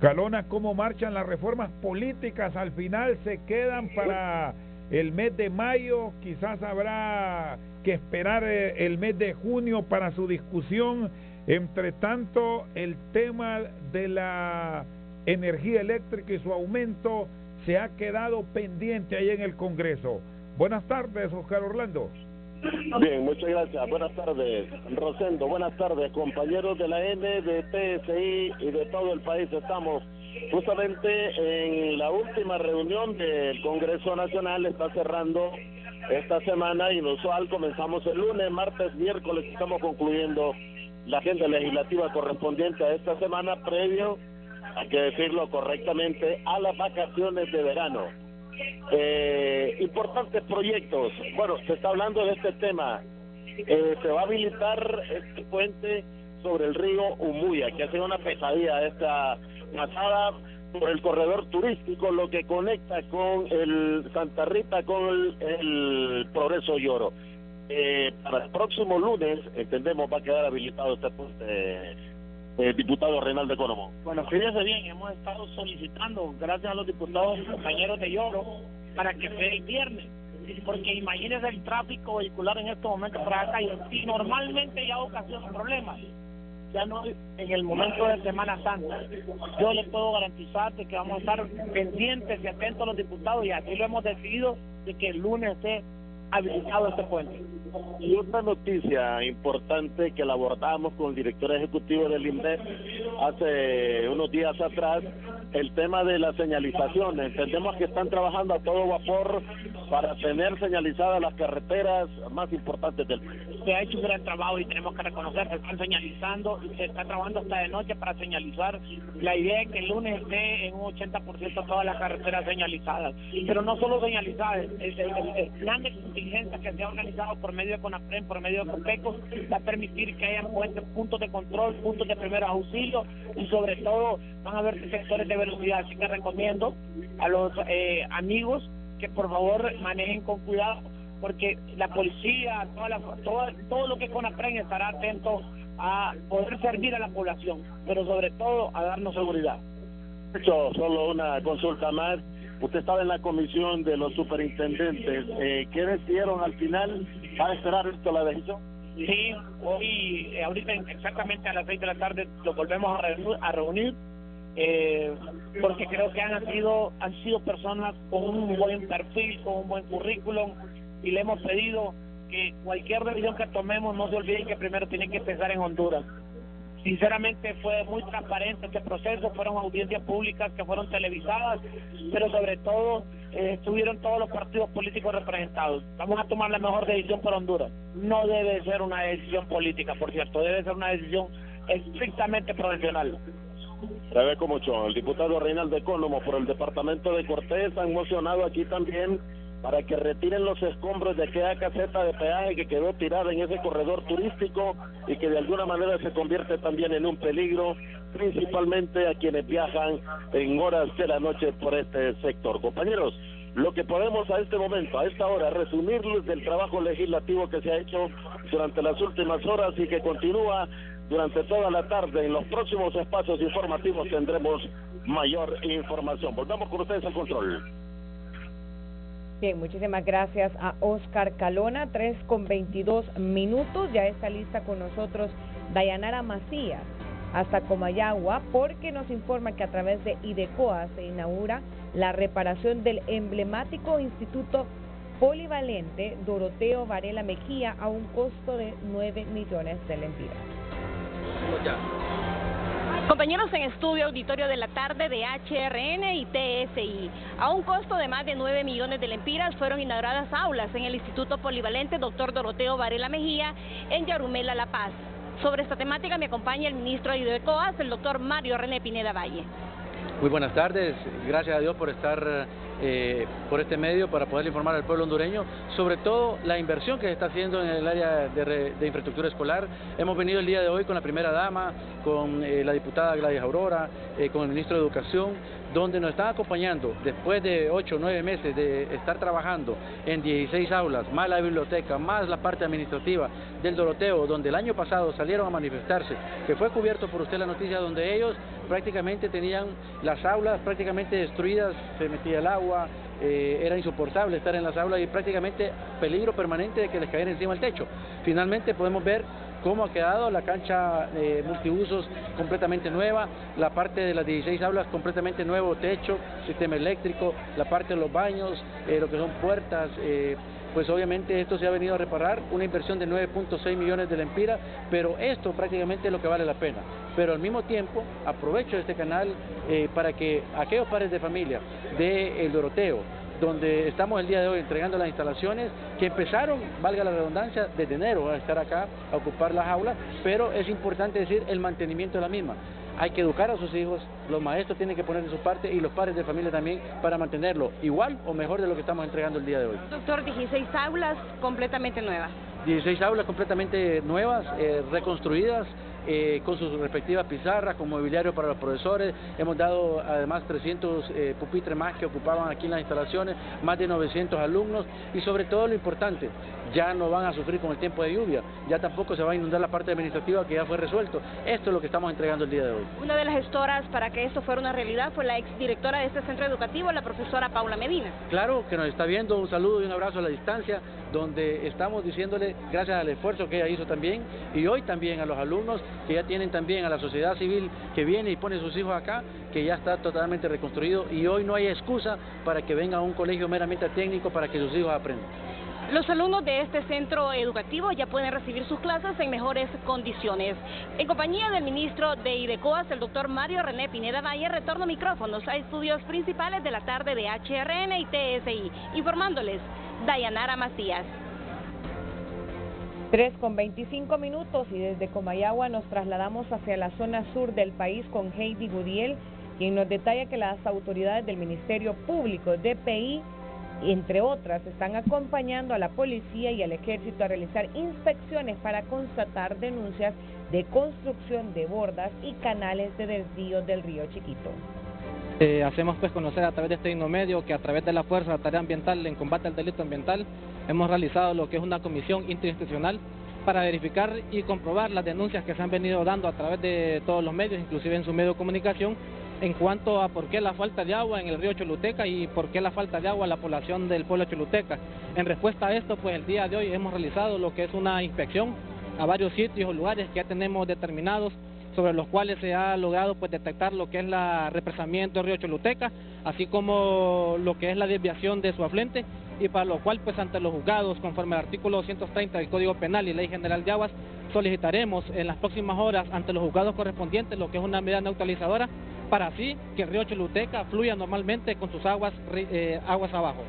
Calona, ¿cómo marchan las reformas políticas? Al final se quedan para el mes de mayo. Quizás habrá que esperar eh, el mes de junio para su discusión. Entre tanto, el tema de la energía eléctrica y su aumento se ha quedado pendiente ahí en el Congreso. Buenas tardes, Oscar Orlando. Bien, muchas gracias. Buenas tardes, Rosendo. Buenas tardes, compañeros de la N, de TSI y de todo el país. Estamos justamente en la última reunión del Congreso Nacional. Está cerrando esta semana inusual. Comenzamos el lunes, martes, miércoles. Estamos concluyendo la agenda legislativa correspondiente a esta semana previo hay que decirlo correctamente, a las vacaciones de verano. Eh, importantes proyectos. Bueno, se está hablando de este tema. Eh, se va a habilitar este puente sobre el río Umuya, que ha sido una pesadilla esta pasada por el corredor turístico, lo que conecta con el Santa Rita con el, el Progreso Lloro. eh, para el próximo lunes, entendemos, va a quedar habilitado este puesto, eh, diputado Reinaldo Economo. Bueno, fíjese bien, hemos estado solicitando, gracias a los diputados compañeros de Lloro, para que sea el viernes. Porque imagínese el tráfico vehicular en estos momentos para acá y normalmente ya ocasiona problemas. Ya no en el momento de Semana Santa. Yo le puedo garantizar de que vamos a estar pendientes y atentos a los diputados y así lo hemos decidido de que el lunes esté habilitado este puente. Y otra noticia importante que la abordamos con el director ejecutivo del INDEP hace unos días atrás, el tema de la señalización. Entendemos que están trabajando a todo vapor para tener señalizadas las carreteras más importantes del país. Se ha hecho un gran trabajo y tenemos que reconocer, se están señalizando y se está trabajando hasta de noche para señalizar. La idea es que el lunes esté en un 80% todas las carreteras señalizadas, pero no solo señalizadas, el, el, el, el plan de contingencia que se ha organizado por medio de CONAPREM, por medio de COPECO, va a permitir que puentes, puntos de control, puntos de primeros auxilios y sobre todo van a haber sectores de velocidad. Así que recomiendo a los eh, amigos que por favor manejen con cuidado porque la policía, toda la, todo, todo lo que CONAPREM estará atento a poder servir a la población, pero sobre todo a darnos seguridad. Solo una consulta más. Usted estaba en la comisión de los superintendentes. Eh, ¿Qué decidieron al final? ¿Va a esperar esto la decisión? Sí, hoy, eh, ahorita exactamente a las seis de la tarde lo volvemos a, reunir, eh, porque creo que han sido, han sido personas con un buen perfil, con un buen currículum y le hemos pedido que cualquier decisión que tomemos no se olviden que primero tiene que pensar en Honduras. Sinceramente fue muy transparente este proceso, fueron audiencias públicas que fueron televisadas, pero sobre todo eh, estuvieron todos los partidos políticos representados. Vamos a tomar la mejor decisión para Honduras. No debe ser una decisión política, por cierto, debe ser una decisión estrictamente profesional. Se ve. El diputado Reinaldo Economo por el departamento de Cortés han mocionado aquí también para que retiren los escombros de aquella caseta de peaje que quedó tirada en ese corredor turístico y que de alguna manera se convierte también en un peligro, principalmente a quienes viajan en horas de la noche por este sector. Compañeros, lo que podemos a este momento, a esta hora, resumirles del trabajo legislativo que se ha hecho durante las últimas horas y que continúa durante toda la tarde. En los próximos espacios informativos tendremos mayor información. Volvamos con ustedes al control. Bien, muchísimas gracias a Oscar Calona, 3 con 22 minutos. Ya está lista con nosotros Dayanara Macías hasta Comayagua porque nos informa que a través de IDECOA se inaugura la reparación del emblemático Instituto Polivalente Doroteo Varela Mejía a un costo de 9 millones de lempiras. Compañeros en estudio auditorio de la tarde de HRN y TSI. A un costo de más de 9 millones de lempiras fueron inauguradas aulas en el Instituto Polivalente Dr. Doroteo Varela Mejía en Yarumela, La Paz. Sobre esta temática me acompaña el ministro de IDECOAS, el doctor Mario René Pineda Valle. Muy buenas tardes, gracias a Dios por estar eh, por este medio para poder informar al pueblo hondureño sobre todo la inversión que se está haciendo en el área de, re, de infraestructura escolar. Hemos venido el día de hoy con la primera dama, con eh, la diputada Gladys Aurora, eh, con el ministro de Educación, donde nos están acompañando después de 8 o 9 meses de estar trabajando en 16 aulas, más la biblioteca, más la parte administrativa del Doroteo, donde el año pasado salieron a manifestarse, que fue cubierto por usted la noticia, donde ellos prácticamente tenían las aulas prácticamente destruidas, se metía el agua, eh, era insoportable estar en las aulas y prácticamente peligro permanente de que les cayera encima el techo. Finalmente podemos ver cómo ha quedado la cancha eh, multiusos completamente nueva, la parte de las 16 aulas completamente nuevo techo, sistema eléctrico, la parte de los baños, eh, lo que son puertas, eh, pues obviamente esto se ha venido a reparar, una inversión de 9.6 millones de lempiras, pero esto prácticamente es lo que vale la pena. Pero al mismo tiempo aprovecho este canal para que aquellos padres de familia de El Doroteo, donde estamos el día de hoy entregando las instalaciones que empezaron, valga la redundancia, desde enero a estar acá, a ocupar las aulas, pero es importante decir el mantenimiento de la misma. Hay que educar a sus hijos, los maestros tienen que poner de su parte y los padres de familia también para mantenerlo igual o mejor de lo que estamos entregando el día de hoy. Doctor, 16 aulas completamente nuevas. 16 aulas completamente nuevas, eh, reconstruidas, eh, con sus respectivas pizarras, con mobiliario para los profesores. Hemos dado además 300 eh, pupitres más que ocupaban aquí en las instalaciones, más de 900 alumnos y sobre todo lo importante, ya no van a sufrir con el tiempo de lluvia, ya tampoco se va a inundar la parte administrativa que ya fue resuelto. Esto es lo que estamos entregando el día de hoy. Una de las gestoras para que esto fuera una realidad fue la exdirectora de este centro educativo, la profesora Paula Medina. Claro que nos está viendo, un saludo y un abrazo a la distancia, donde estamos diciéndole gracias al esfuerzo que ella hizo también y hoy también a los alumnos que ya tienen también a la sociedad civil que viene y pone sus hijos acá, que ya está totalmente reconstruido y hoy no hay excusa para que venga a un colegio meramente técnico para que sus hijos aprendan. Los alumnos de este centro educativo ya pueden recibir sus clases en mejores condiciones. En compañía del ministro de IDECOAS, el doctor Mario René Pineda Valle, retorno micrófonos a estudios principales de la tarde de HRN y TSI, informándoles Dayanara Macías. 3 con 25 minutos y desde Comayagua nos trasladamos hacia la zona sur del país con Heidi Gudiel, quien nos detalla que las autoridades del Ministerio Público, DPI, entre otras, están acompañando a la policía y al ejército a realizar inspecciones para constatar denuncias de construcción de bordas y canales de desvío del río Chiquito. Eh, hacemos pues conocer a través de este medio que a través de la Fuerza de Tarea Ambiental en combate al delito ambiental hemos realizado lo que es una comisión interinstitucional para verificar y comprobar las denuncias que se han venido dando a través de todos los medios, inclusive en su medio de comunicación, en cuanto a por qué la falta de agua en el río Choluteca y por qué la falta de agua a la población del pueblo Choluteca. En respuesta a esto, pues el día de hoy hemos realizado lo que es una inspección a varios sitios o lugares que ya tenemos determinados sobre los cuales se ha logrado pues detectar lo que es la represamiento del río Choluteca, así como lo que es la desviación de su afluente y para lo cual pues ante los juzgados conforme al artículo 230 del Código Penal y Ley General de Aguas solicitaremos en las próximas horas ante los juzgados correspondientes lo que es una medida neutralizadora para así que el río Choluteca fluya normalmente con sus aguas, eh, aguas abajo.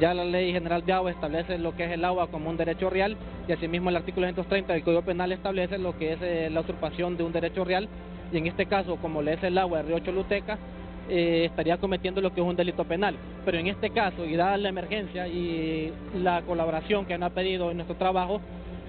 Ya la ley general de agua establece lo que es el agua como un derecho real y asimismo el artículo 230 del Código Penal establece lo que es eh, la usurpación de un derecho real y en este caso como le es el agua del río Choluteca eh, estaría cometiendo lo que es un delito penal. Pero en este caso y dada la emergencia y la colaboración que nos ha pedido en nuestro trabajo,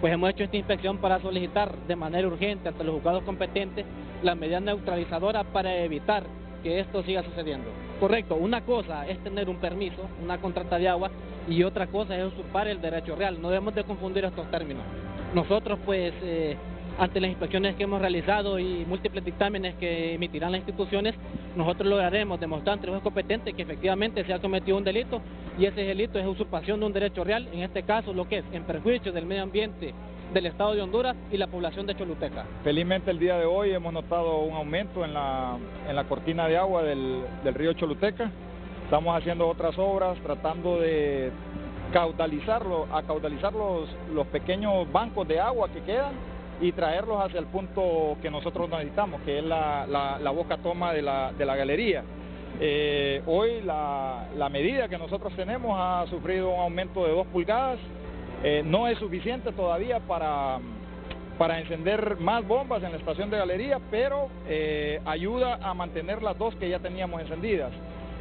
pues hemos hecho esta inspección para solicitar de manera urgente ante los juzgados competentes la medida neutralizadora para evitar que esto siga sucediendo. Correcto, una cosa es tener un permiso, una contrata de agua, y otra cosa es usurpar el derecho real. No debemos de confundir estos términos. Nosotros, pues, eh, ante las inspecciones que hemos realizado y múltiples dictámenes que emitirán las instituciones, nosotros lograremos demostrar ante los competentes que efectivamente se ha cometido un delito y ese delito es usurpación de un derecho real, en este caso lo que es en perjuicio del medio ambiente del Estado de Honduras y la población de Choluteca. Felizmente el día de hoy hemos notado un aumento en la, en la cortina de agua del, del río Choluteca. Estamos haciendo otras obras tratando de caudalizarlo, a caudalizar los, los pequeños bancos de agua que quedan y traerlos hacia el punto que nosotros necesitamos, que es la, la, boca toma de la, de la galería. Eh, hoy la, la medida que nosotros tenemos ha sufrido un aumento de dos pulgadas, eh, no es suficiente todavía para, para encender más bombas en la estación de galería, pero eh, ayuda a mantener las dos que ya teníamos encendidas.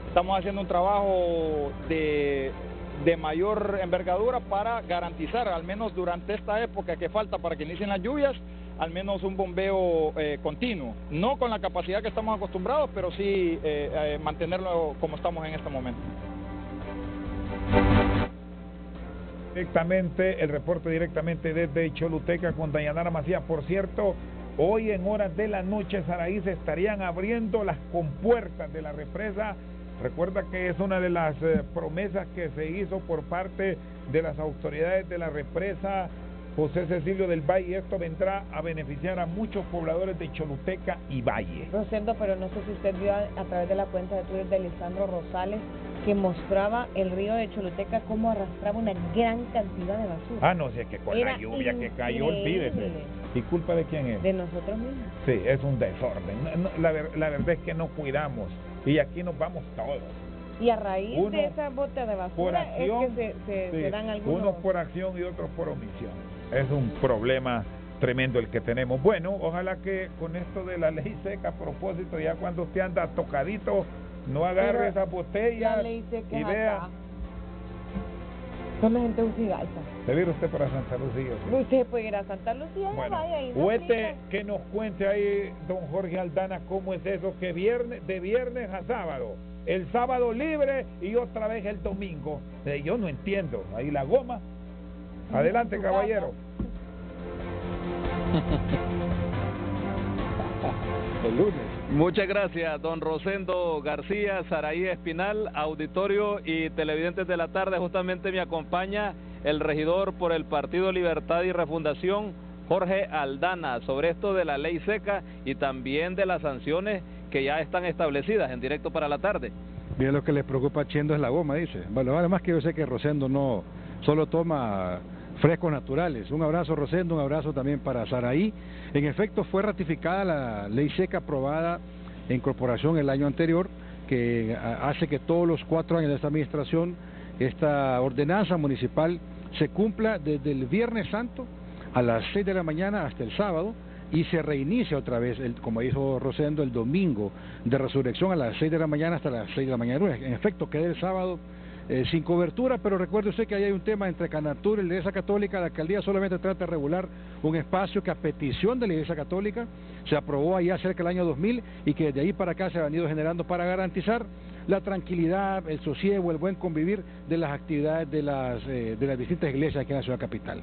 Estamos haciendo un trabajo de, de mayor envergadura para garantizar, al menos durante esta época que falta para que inicien las lluvias, al menos un bombeo eh, continuo. No con la capacidad que estamos acostumbrados, pero sí mantenerlo como estamos en este momento. Directamente, el reporte directamente desde Choluteca con Dayanara Macías. Por cierto, hoy en horas de la noche, Saraí, se estarían abriendo las compuertas de la represa. Recuerda que es una de las eh, promesas que se hizo por parte de las autoridades de la represa José Cecilio del Valle. Esto vendrá a beneficiar a muchos pobladores de Choluteca y Valle. Rosendo, pero no sé si usted vio a, través de la cuenta de Twitter de Lisandro Rosales que mostraba el río de Choluteca cómo arrastraba una gran cantidad de basura. Ah, no, sé, que con la lluvia que cayó, olvídese. ¿Y culpa de quién es? De nosotros mismos. Sí, es un desorden. la, la, verdad es que no cuidamos y aquí nos vamos todos. Y a raíz de esa bota de basura es que se, se, dan algunos... Unos por acción y otros por omisión. Es un problema tremendo el que tenemos. Bueno, ojalá que con esto de la ley seca, a propósito, ya cuando usted anda tocadito no agarre esa botella y vea. La gente de ¿Se viene usted para Santa Lucía? Usted puede ir a Santa Lucía, bueno, vaya ahí. Huete, que nos cuente ahí, don Jorge Aldana, cómo es eso, que viernes, de viernes a sábado, el sábado libre y otra vez el domingo. Eh, yo no entiendo, ahí la goma Adelante, caballero. El lunes. Muchas gracias, don Rosendo García, Saraí Espinal, auditorio y televidentes de la tarde. Justamente me acompaña el regidor por el Partido Libertad y Refundación, Jorge Aldana, sobre esto de la ley seca y también de las sanciones que ya están establecidas en directo para la tarde. Bien, lo que les preocupa Chendo es la goma, dice. Bueno, además que yo sé que Rosendo no solo toma frescos naturales. Un abrazo Rosendo, un abrazo también para Saraí. En efecto, fue ratificada la ley seca aprobada en corporación el año anterior, que hace que todos los cuatro años de esta administración, esta ordenanza municipal se cumpla desde el Viernes Santo a las seis de la mañana hasta el sábado y se reinicia otra vez, el, como dijo Rosendo, el domingo de resurrección a las seis de la mañana hasta las seis de la mañana. En efecto, queda el sábado eh, sin cobertura, pero recuerde usted que ahí hay un tema entre Canatur y la Iglesia Católica. La alcaldía solamente trata de regular un espacio que a petición de la Iglesia Católica se aprobó allá cerca del año 2000 y que de ahí para acá se ha venido generando para garantizar la tranquilidad, el sosiego, el buen convivir de las actividades de las, eh, de las distintas iglesias aquí en la ciudad capital.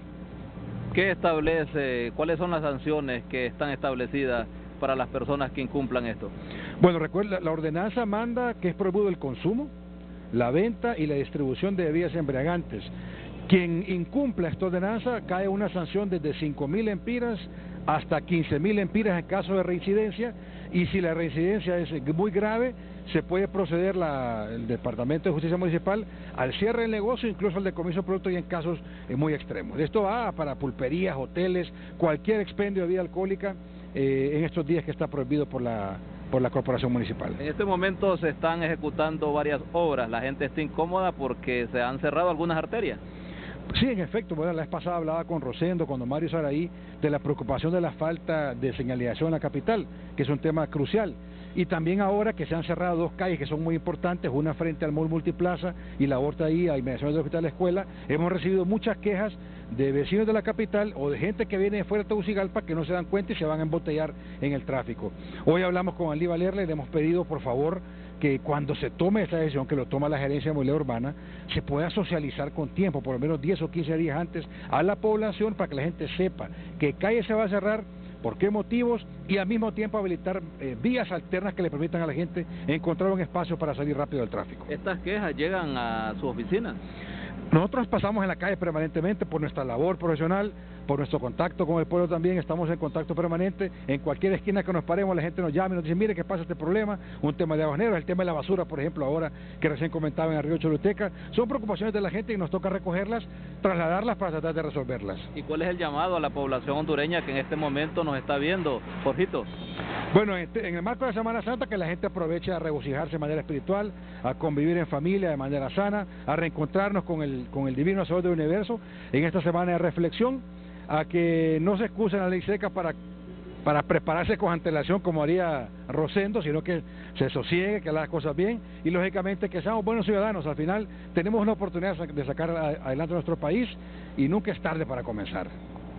¿Qué establece, cuáles son las sanciones que están establecidas para las personas que incumplan esto? Bueno, recuerda, la ordenanza manda que es prohibido el consumo, la venta y la distribución de bebidas embriagantes. Quien incumpla esta ordenanza cae una sanción desde 5.000 empiras hasta 15.000 empiras en caso de reincidencia y si la reincidencia es muy grave se puede proceder la, el Departamento de Justicia Municipal al cierre del negocio, incluso al decomiso de productos y en casos eh, muy extremos. Esto va para pulperías, hoteles, cualquier expendio de bebida alcohólica eh, en estos días que está prohibido por la por la corporación municipal. En este momento se están ejecutando varias obras, la gente está incómoda porque se han cerrado algunas arterias. Sí, en efecto, bueno, la vez pasada hablaba con Rosendo, con don Mario Saraí, de la preocupación de la falta de señalización en la capital, que es un tema crucial. Y también ahora que se han cerrado dos calles que son muy importantes, una frente al Mall Multiplaza y la otra ahí a inmediaciones del Hospital de la Escuela, hemos recibido muchas quejas de vecinos de la capital o de gente que viene de fuera de Tegucigalpa que no se dan cuenta y se van a embotellar en el tráfico. Hoy hablamos con Ali Valerle le hemos pedido, por favor, que cuando se tome esta decisión, que lo toma la gerencia de movilidad urbana, se pueda socializar con tiempo, por lo menos 10 o 15 días antes, a la población para que la gente sepa que calle se va a cerrar, por qué motivos y al mismo tiempo habilitar eh, vías alternas que le permitan a la gente encontrar un espacio para salir rápido del tráfico. ¿Estas quejas llegan a su oficina? Nosotros pasamos en la calle permanentemente por nuestra labor profesional, por nuestro contacto con el pueblo también, estamos en contacto permanente. En cualquier esquina que nos paremos, la gente nos llama y nos dice, mire qué pasa este problema, un tema de aguas el tema de la basura, por ejemplo, ahora que recién comentaba en el río Choluteca. Son preocupaciones de la gente y nos toca recogerlas, trasladarlas para tratar de resolverlas. ¿Y cuál es el llamado a la población hondureña que en este momento nos está viendo, Jorgito? Bueno, este, en el marco de la Semana Santa, que la gente aproveche a regocijarse de manera espiritual, a convivir en familia de manera sana, a reencontrarnos con el, con el divino Salvador del universo en esta semana de reflexión, a que no se excusen la ley seca para, para prepararse con antelación como haría Rosendo, sino que se sosiegue, que haga las cosas bien y lógicamente que seamos buenos ciudadanos. Al final tenemos una oportunidad de sacar adelante nuestro país y nunca es tarde para comenzar.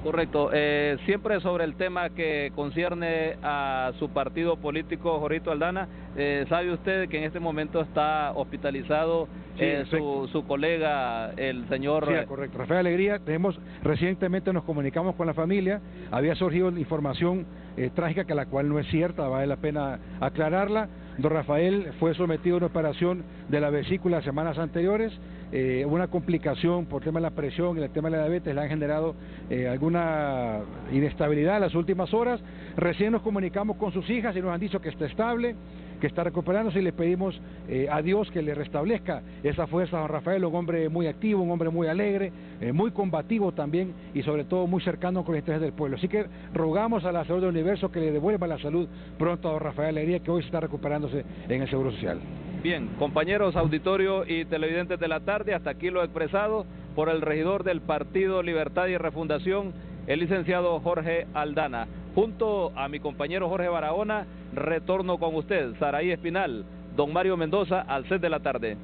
Correcto. Eh, siempre sobre el tema que concierne a su partido político, Jorito Aldana, eh, ¿sabe usted que en este momento está hospitalizado eh, su, su, colega, el señor... Sí, correcto. Rafael Alegría, tenemos, recientemente nos comunicamos con la familia, había surgido información trágica que la cual no es cierta, vale la pena aclararla. Don Rafael fue sometido a una operación de la vesícula semanas anteriores, eh, una complicación por tema de la presión y el tema de la diabetes le han generado eh, alguna inestabilidad en las últimas horas. Recién nos comunicamos con sus hijas y nos han dicho que está estable, que está recuperándose y le pedimos eh, a Dios que le restablezca esa fuerza a don Rafael, un hombre muy activo, un hombre muy alegre, eh, muy combativo también y sobre todo muy cercano con los intereses del pueblo. Así que rogamos a la salud del universo que le devuelva la salud pronto a don Rafael Alegría, que hoy está recuperándose en el Seguro Social. Bien, compañeros auditorio y televidentes de la tarde, hasta aquí lo expresado por el regidor del Partido Libertad y Refundación, el licenciado Jorge Aldana. Junto a mi compañero Jorge Barahona, retorno con usted, Saraí Espinal, don Mario Mendoza, al set de la tarde.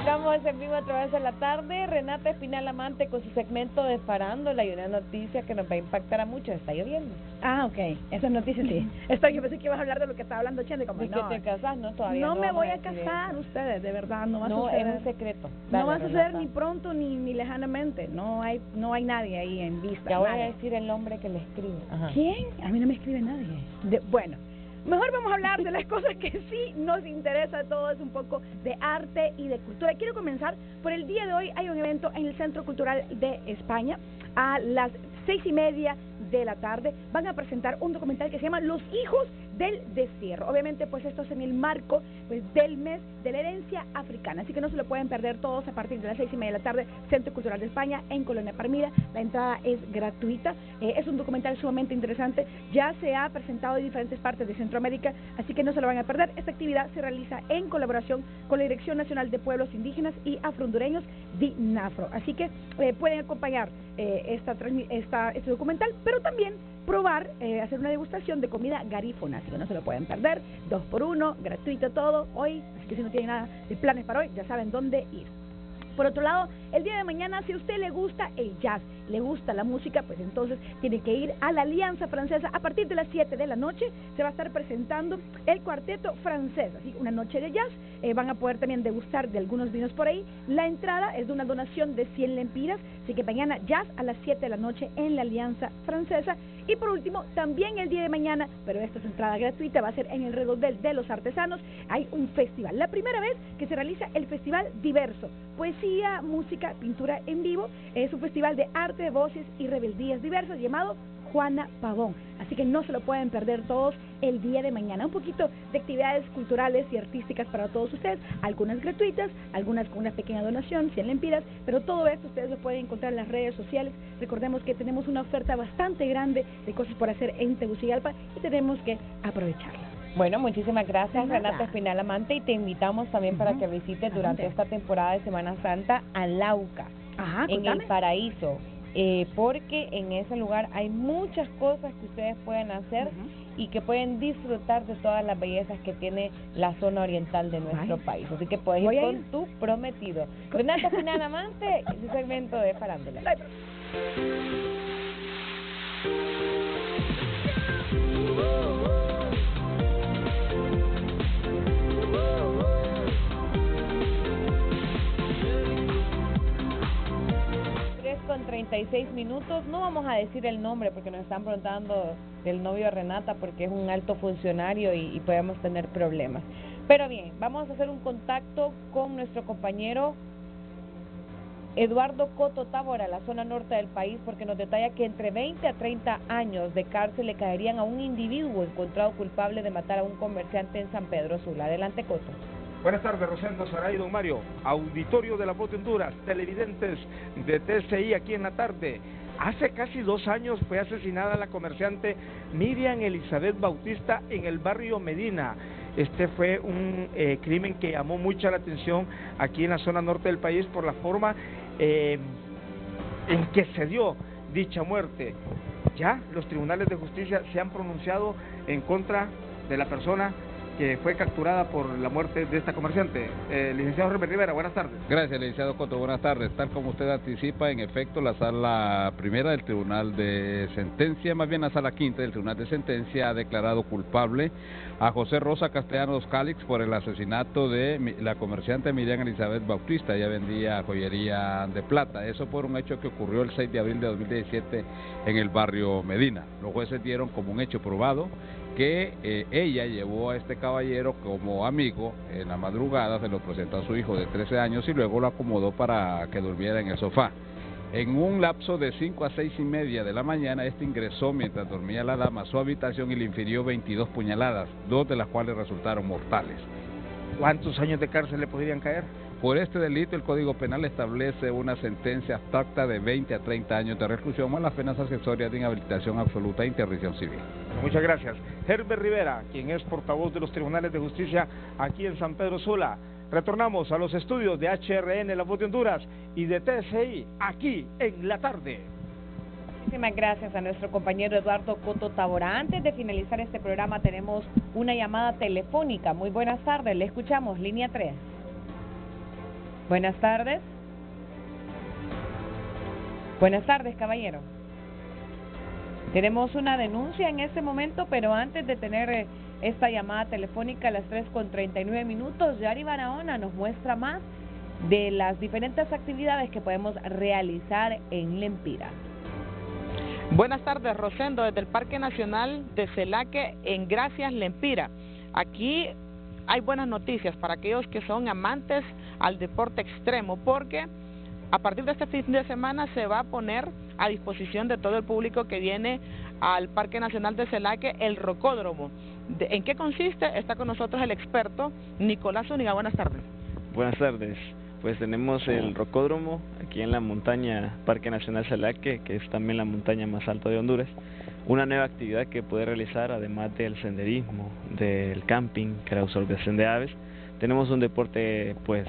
Estamos en vivo a través de la tarde. Renata Espinal Amante con su segmento de farándula y una noticia que nos va a impactar a muchos. Está lloviendo. Ah, ok. Esa noticia sí. Estoy, yo pensé que ibas a hablar de lo que estaba hablando Chende. Como ¿De no. que te casas? No, todavía no, no me voy a casar, eso. ustedes, de verdad. No va a No, suceder. es un secreto. no va a suceder Renata. ni pronto ni, ni lejanamente. No hay no hay nadie ahí en vista. Ya voy a decir el nombre que le escribe. Ajá. ¿Quién? A mí no me escribe nadie. De- bueno, mejor vamos a hablar de las cosas que sí nos interesa a todos, un poco de arte y de cultura. Quiero comenzar por el día de hoy. Hay un evento en el Centro Cultural de España a las seis y media de la tarde. Van a presentar un documental que se llama Los Hijos del Destierro. Obviamente, pues esto es en el marco pues, del mes de la herencia africana. Así que no se lo pueden perder todos a partir de las seis y media de la tarde. Centro Cultural de España en Colonia Parmida. La entrada es gratuita. Eh, es un documental sumamente interesante. Ya se ha presentado en diferentes partes de Centroamérica, así que no se lo van a perder. Esta actividad se realiza en colaboración con la Dirección Nacional de Pueblos Indígenas y Afrohondureños, DINAFRO. Así que eh, pueden acompañar eh, esta, esta, este documental, pero también probar, eh, hacer una degustación de comida garífona, así que no se lo pueden perder. Dos por uno, gratuito todo, hoy, así que si no tienen nada de planes para hoy, ya saben dónde ir. Por otro lado, el día de mañana, si a usted le gusta el jazz, le gusta la música, pues entonces tiene que ir a la Alianza Francesa. A partir de las 7 de la noche se va a estar presentando el cuarteto francés, así una noche de jazz. Eh, van a poder también degustar de algunos vinos por ahí. La entrada es de una donación de 100 lempiras, así que mañana jazz a las 7 de la noche en la Alianza Francesa. Y por último, también el día de mañana, pero esta es entrada gratuita, va a ser en el Redondel de los Artesanos, hay un festival. La primera vez que se realiza el Festival Diverso, poesía, música, pintura en vivo, es un festival de arte, voces y rebeldías diversas llamado Juana Pavón. Así que no se lo pueden perder todos el día de mañana. Un poquito de actividades culturales y artísticas para todos ustedes, algunas gratuitas, algunas con una pequeña donación, 100 lempiras, pero todo esto ustedes lo pueden encontrar en las redes sociales. Recordemos que tenemos una oferta bastante grande de cosas por hacer en Tegucigalpa y tenemos que aprovecharla. Bueno, muchísimas gracias nada. Renata Espinal Amante y te invitamos también para que visites durante esta temporada de Semana Santa a Lauca, Ajá, en contame. el Paraíso, eh, porque en ese lugar hay muchas cosas que ustedes pueden hacer y que pueden disfrutar de todas las bellezas que tiene la zona oriental de nuestro Ay. país. Así que puedes Voy ir con ir. tu prometido. Renata Espinal Amante y su segmento de farándula. Con 36 minutos. No vamos a decir el nombre porque nos están preguntando del novio de Renata porque es un alto funcionario y, y podemos tener problemas. Pero bien, vamos a hacer un contacto con nuestro compañero Eduardo Coto Tábora, la zona norte del país, porque nos detalla que entre 20 a 30 años de cárcel le caerían a un individuo encontrado culpable de matar a un comerciante en San Pedro Sula. Adelante, Coto. Buenas tardes, Rosendo Saray, don Mario. Auditorio de la Voz Honduras, televidentes de TCI aquí en la tarde. Hace casi dos años fue asesinada la comerciante Miriam Elizabeth Bautista en el barrio Medina. Este fue un eh, crimen que llamó mucha la atención aquí en la zona norte del país por la forma eh, en que se dio dicha muerte. Ya los tribunales de justicia se han pronunciado en contra de la persona que fue capturada por la muerte de esta comerciante. Eh, licenciado Herbert Rivera, buenas tardes. Gracias, licenciado Coto. Buenas tardes. Tal como usted anticipa, en efecto, la sala primera del Tribunal de Sentencia, más bien la sala quinta del Tribunal de Sentencia, ha declarado culpable a José Rosa Castellanos Cálix por el asesinato de la comerciante Miriam Elizabeth Bautista. Ella vendía joyería de plata. Eso por un hecho que ocurrió el 6 de abril de 2017 en el barrio Medina. Los jueces dieron como un hecho probado que eh, ella llevó a este caballero como amigo en la madrugada, se lo presentó a su hijo de 13 años y luego lo acomodó para que durmiera en el sofá. En un lapso de 5 a 6 y media de la mañana, este ingresó mientras dormía la dama a su habitación y le infirió 22 puñaladas, dos de las cuales resultaron mortales. ¿Cuántos años de cárcel le podrían caer? Por este delito, el Código Penal establece una sentencia abstracta de 20 a 30 años de reclusión más las penas accesorias de inhabilitación absoluta e interdicción civil. Muchas gracias. Herbert Rivera, quien es portavoz de los tribunales de justicia aquí en San Pedro Sula. Retornamos a los estudios de HRN La Voz de Honduras y de TSI aquí en la tarde. Muchísimas gracias a nuestro compañero Eduardo Coto Tabora. Antes de finalizar este programa tenemos una llamada telefónica. Muy buenas tardes, le escuchamos, línea 3. Buenas tardes. Buenas tardes, caballero. Tenemos una denuncia en este momento, pero antes de tener eh, esta llamada telefónica a las 3 con 39 minutos, Yari Barahona nos muestra más de las diferentes actividades que podemos realizar en Lempira. Buenas tardes, Rosendo, desde el Parque Nacional de Celaque en Gracias Lempira. Aquí hay buenas noticias para aquellos que son amantes al deporte extremo, porque a partir de este fin de semana se va a poner a disposición de todo el público que viene al Parque Nacional de Celaque el Rocódromo. ¿En qué consiste? Está con nosotros el experto Nicolás Zúñiga. Buenas tardes. Buenas tardes. Pues tenemos el Rocódromo aquí en la montaña Parque Nacional Celaque, que es también la montaña más alta de Honduras. Una nueva actividad que puede realizar, además del senderismo, del camping, que la observación de aves. Tenemos un deporte, pues,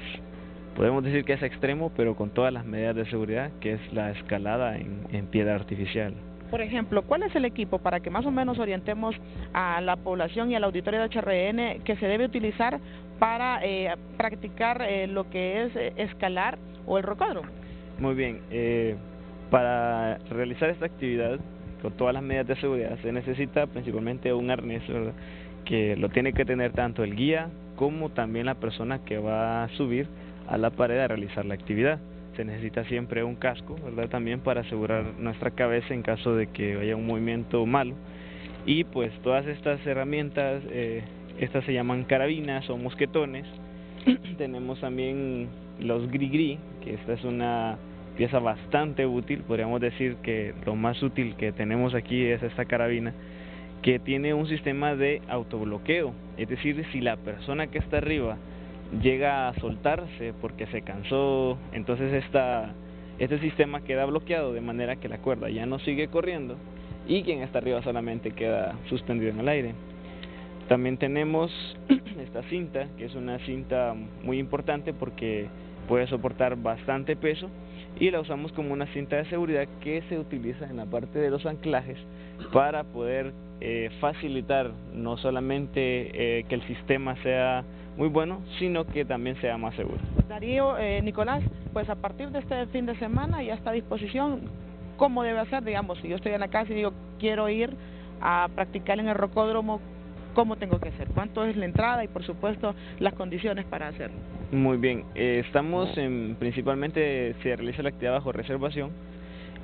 podemos decir que es extremo, pero con todas las medidas de seguridad, que es la escalada en, en piedra artificial. Por ejemplo, ¿cuál es el equipo para que más o menos orientemos a la población y al auditorio de HRN que se debe utilizar para eh, practicar eh, lo que es eh, escalar o el rocódromo? Muy bien, eh, para realizar esta actividad con todas las medidas de seguridad se necesita principalmente un arnés ¿verdad? que lo tiene que tener tanto el guía como también la persona que va a subir a la pared a realizar la actividad. Se necesita siempre un casco, ¿verdad? También para asegurar nuestra cabeza en caso de que haya un movimiento malo. Y pues todas estas herramientas, estas se llaman carabinas o mosquetones. Tenemos también los gris-gris, que esta es una pieza bastante útil, podríamos decir que lo más útil que tenemos aquí es esta carabina, que tiene un sistema de autobloqueo, es decir, si la persona que está arriba llega a soltarse porque se cansó, entonces esta, este sistema queda bloqueado de manera que la cuerda ya no sigue corriendo y quien está arriba solamente queda suspendido en el aire. También tenemos esta cinta, que es una cinta muy importante porque puede soportar bastante peso y la usamos como una cinta de seguridad que se utiliza en la parte de los anclajes para poder eh, facilitar no solamente eh, que el sistema sea muy bueno, sino que también sea más seguro. Darío, eh, Nicolás, pues a partir de este fin de semana ya está a disposición. ¿Cómo debe hacer? Digamos, si yo estoy en la casa y digo, quiero ir a practicar en el rocódromo, ¿cómo tengo que hacer? ¿Cuánto es la entrada y, por supuesto, las condiciones para hacerlo? Muy bien, eh, estamos en, principalmente, se realiza la actividad bajo reservación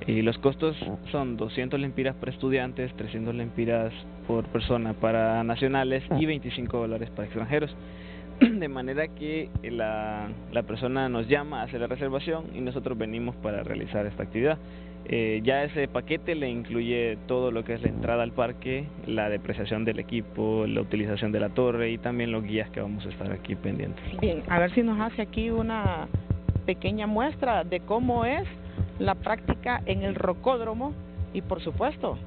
y los costos son 200 lempiras por estudiantes, 300 lempiras por persona para nacionales y 25 dólares para extranjeros. De manera que la, la persona nos llama, hace la reservación y nosotros venimos para realizar esta actividad. Eh, ya ese paquete le incluye todo lo que es la entrada al parque, la depreciación del equipo, la utilización de la torre y también los guías que vamos a estar aquí pendientes. Bien, a ver si nos hace aquí una pequeña muestra de cómo es la práctica en el rocódromo y por supuesto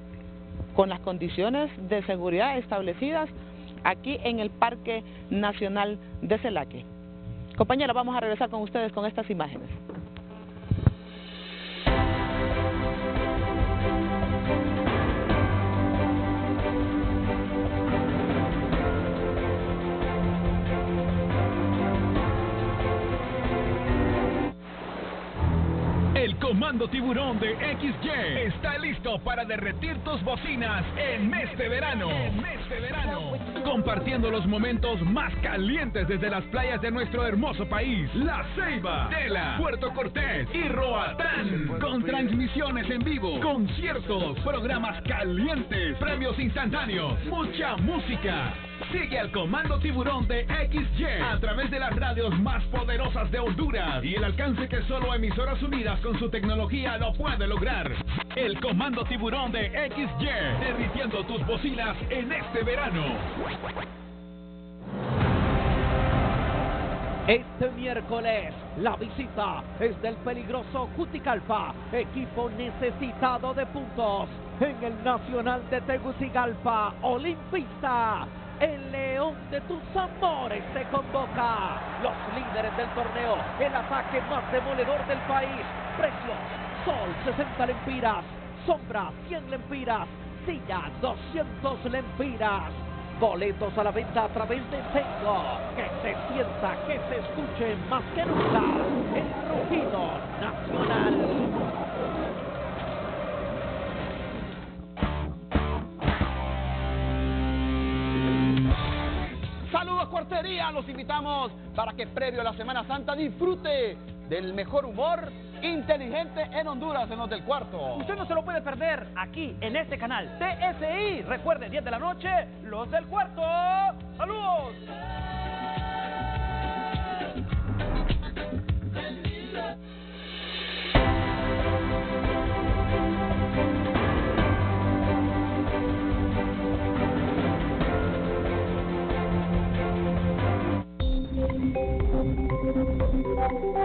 con las condiciones de seguridad establecidas aquí en el Parque Nacional de Celaque. Compañera, vamos a regresar con ustedes con estas imágenes. Comando Tiburón de XY está listo para derretir tus bocinas en mes de verano. mes de verano. Compartiendo los momentos más calientes desde las playas de nuestro hermoso país. La Ceiba, Tela, Puerto Cortés y Roatán. Con transmisiones en vivo, conciertos, programas calientes, premios instantáneos, mucha música. Sigue al Comando Tiburón de XY a través de las radios más poderosas de Honduras y el alcance que solo Emisoras Unidas con su tecnología lo puede lograr. El Comando Tiburón de XY, derritiendo tus bocinas en este verano. Este miércoles, la visita es del peligroso Juticalpa, equipo necesitado de puntos. En el Nacional de Tegucigalpa, Olimpista, el león de tus amores te convoca. Los líderes del torneo, el ataque más demoledor del país. Precios, sol 60 lempiras, sombra 100 lempiras, silla 200 lempiras. Boletos a la venta a través de Tengo. Que se sienta, que se escuche más que nunca. El rugido nacional. Cuartería, los invitamos para que previo a la Semana Santa disfrute del mejor humor inteligente en Honduras en los del cuarto. Usted no se lo puede perder aquí en este canal TSI. Recuerde, 10 de la noche, los del cuarto. ¡Saludos! thank you.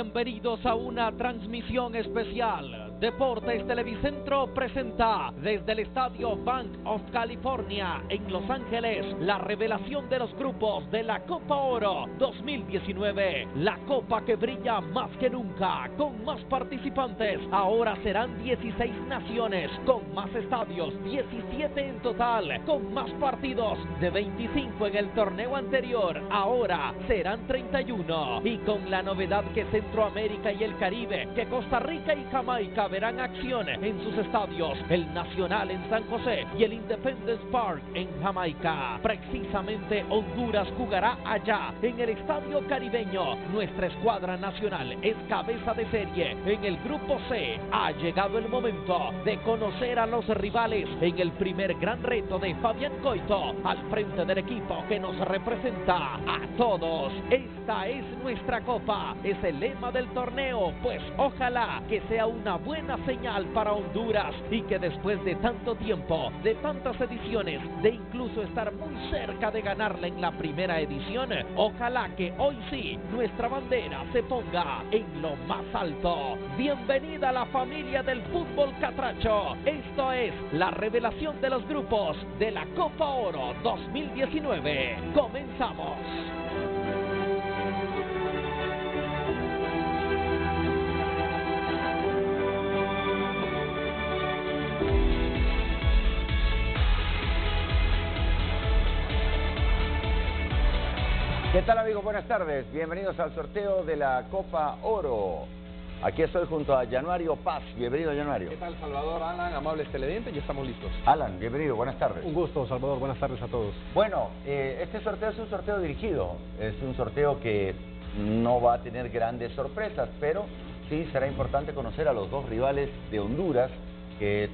Bienvenidos a una transmisión especial. Deportes Televicentro presenta desde el estadio Bank of California en Los Ángeles la revelación de los grupos de la Copa Oro 2019. La copa que brilla más que nunca, con más participantes. Ahora serán 16 naciones, con más estadios, 17 en total, con más partidos de 25 en el torneo anterior. Ahora serán 31 y con la novedad que Centroamérica y el Caribe, que Costa Rica y Jamaica verán acción en sus estadios, el Nacional en San José y el Independence Park en Jamaica. Precisamente Honduras jugará allá, en el Estadio Caribeño. Nuestra escuadra nacional es cabeza de serie en el Grupo C. Ha llegado el momento de conocer a los rivales en el primer gran reto de Fabián Coito al frente del equipo que nos representa a todos. Esta es nuestra copa, es el lema del torneo, pues ojalá que sea una buena señal para Honduras y que después de tanto tiempo, de tantas ediciones, de incluso estar muy cerca de ganarla en la primera edición, ojalá que hoy sí nuestra bandera se ponga en lo más alto. Bienvenida a la familia del fútbol catracho. Esto es la revelación de los grupos de la Copa Oro 2019. Comenzamos. ¿Qué tal amigos? Buenas tardes. Bienvenidos al sorteo de la Copa Oro. Aquí estoy junto a Januario Paz. Bienvenido, Januario. ¿Qué tal, Salvador, Alan, amables televidentes? Ya estamos listos. Alan, bienvenido. Buenas tardes. Un gusto, Salvador. Buenas tardes a todos. Bueno, eh, este sorteo es un sorteo dirigido. Es un sorteo que no va a tener grandes sorpresas, pero sí será importante conocer a los dos rivales de Honduras que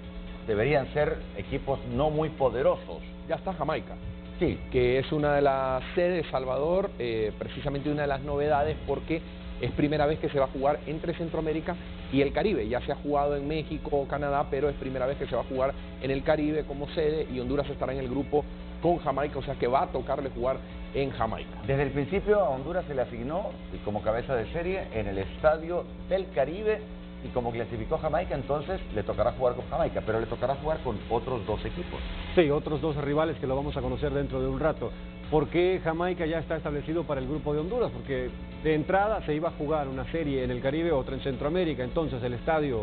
deberían ser equipos no muy poderosos. Ya está Jamaica. Sí. Que es una de las sedes de Salvador, eh, precisamente una de las novedades porque es primera vez que se va a jugar entre Centroamérica y el Caribe. Ya se ha jugado en México o Canadá, pero es primera vez que se va a jugar en el Caribe como sede y Honduras estará en el grupo con Jamaica, o sea que va a tocarle jugar en Jamaica. Desde el principio a Honduras se le asignó como cabeza de serie en el Estadio del Caribe y como clasificó Jamaica, entonces le tocará jugar con Jamaica, pero le tocará jugar con otros dos equipos. Sí, otros dos rivales que lo vamos a conocer dentro de un rato. ¿Por qué Jamaica ya está establecido para el grupo de Honduras? Porque de entrada se iba a jugar una serie en el Caribe, otra en Centroamérica, entonces el estadio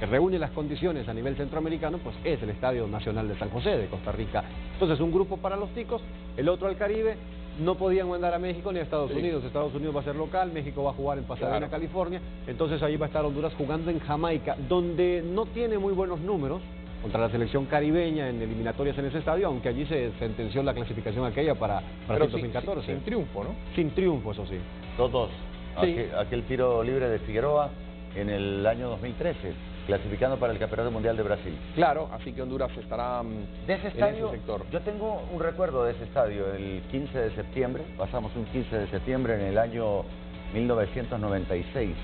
que reúne las condiciones a nivel centroamericano, pues es el Estadio Nacional de San José de Costa Rica. Entonces un grupo para los ticos, el otro al Caribe, no podían mandar a México ni a Estados Sí. Unidos. Estados Unidos va a ser local, México va a jugar en Pasadena, Claro. California. Entonces ahí va a estar Honduras jugando en Jamaica, donde no tiene muy buenos números contra la selección caribeña en eliminatorias en ese estadio, aunque allí se sentenció la clasificación aquella para, para Pero 2014. sin- sin triunfo, ¿no? Sin triunfo, eso sí. Dos dos. Sí. Aquel, aquel tiro libre de Figueroa en el año 2013, clasificando para el Campeonato Mundial de Brasil. Claro, así que Honduras estará mm, De ese en estadio, ese sector. yo tengo un recuerdo de ese estadio, el 15 de septiembre, pasamos un 15 de septiembre en el año 1996.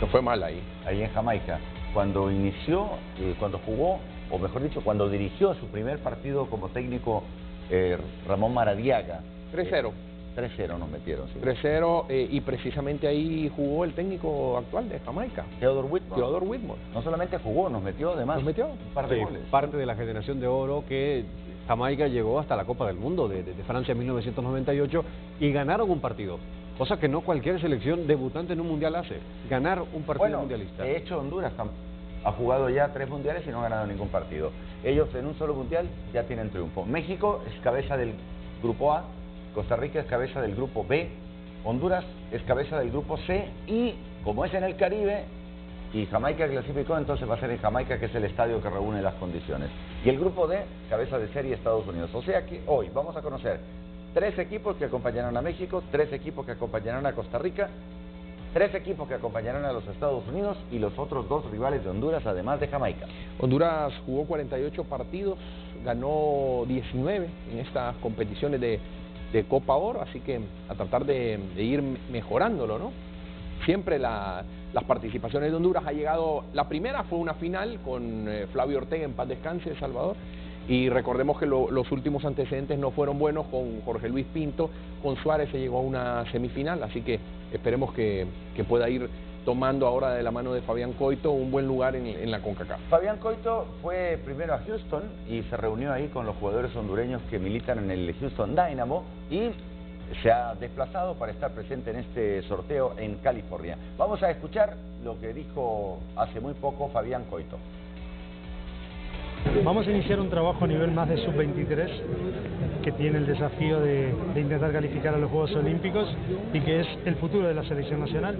No fue mal ahí. Ahí en Jamaica, cuando inició, eh, cuando jugó, o mejor dicho, cuando dirigió su primer partido como técnico eh, Ramón Maradiaga. 3-0. 3-0 nos metieron. Sí. 3-0 eh, y precisamente ahí jugó el técnico actual de Jamaica. Theodore Whitmore. Theodore Whitmore. No solamente jugó, nos metió además. Nos metió. Un par de Sí, goles. parte de la generación de oro que Jamaica llegó hasta la Copa del Mundo de, de- de Francia en 1998 y ganaron un partido. Cosa que no cualquier selección debutante en un mundial hace. Ganar un partido Bueno, mundialista. de hecho Honduras ha jugado ya tres mundiales y no ha ganado ningún partido. Ellos en un solo mundial ya tienen triunfo. México es cabeza del grupo A, Costa Rica es cabeza del grupo B, Honduras es cabeza del grupo C y como es en el Caribe y Jamaica clasificó, entonces va a ser en Jamaica que es el estadio que reúne las condiciones. Y el grupo D, cabeza de serie Estados Unidos. O sea que hoy vamos a conocer tres equipos que acompañarán a México, tres equipos que acompañarán a Costa Rica Tres equipos que acompañarán a los Estados Unidos y los otros dos rivales de Honduras, además de Jamaica. Honduras jugó 48 partidos, ganó 19 en estas competiciones de, de Copa Oro, así que a tratar de, ir mejorándolo, ¿no? Siempre la- las participaciones de Honduras ha llegado, la primera fue una final con eh, Flavio Ortega en paz descanse de Salvador, y recordemos que lo- los últimos antecedentes no fueron buenos con Jorge Luis Pinto, con Suárez se llegó a una semifinal, así que esperemos que, que pueda ir tomando ahora de la mano de Fabián Coito un buen lugar en, la CONCACAF. Fabián Coito fue primero a Houston y se reunió ahí con los jugadores hondureños que militan en el Houston Dynamo y se ha desplazado para estar presente en este sorteo en California. Vamos a escuchar lo que dijo hace muy poco Fabián Coito. Vamos a iniciar un trabajo a nivel más de sub-23 que tiene el desafío de, intentar calificar a los Juegos Olímpicos y que es el futuro de la selección nacional.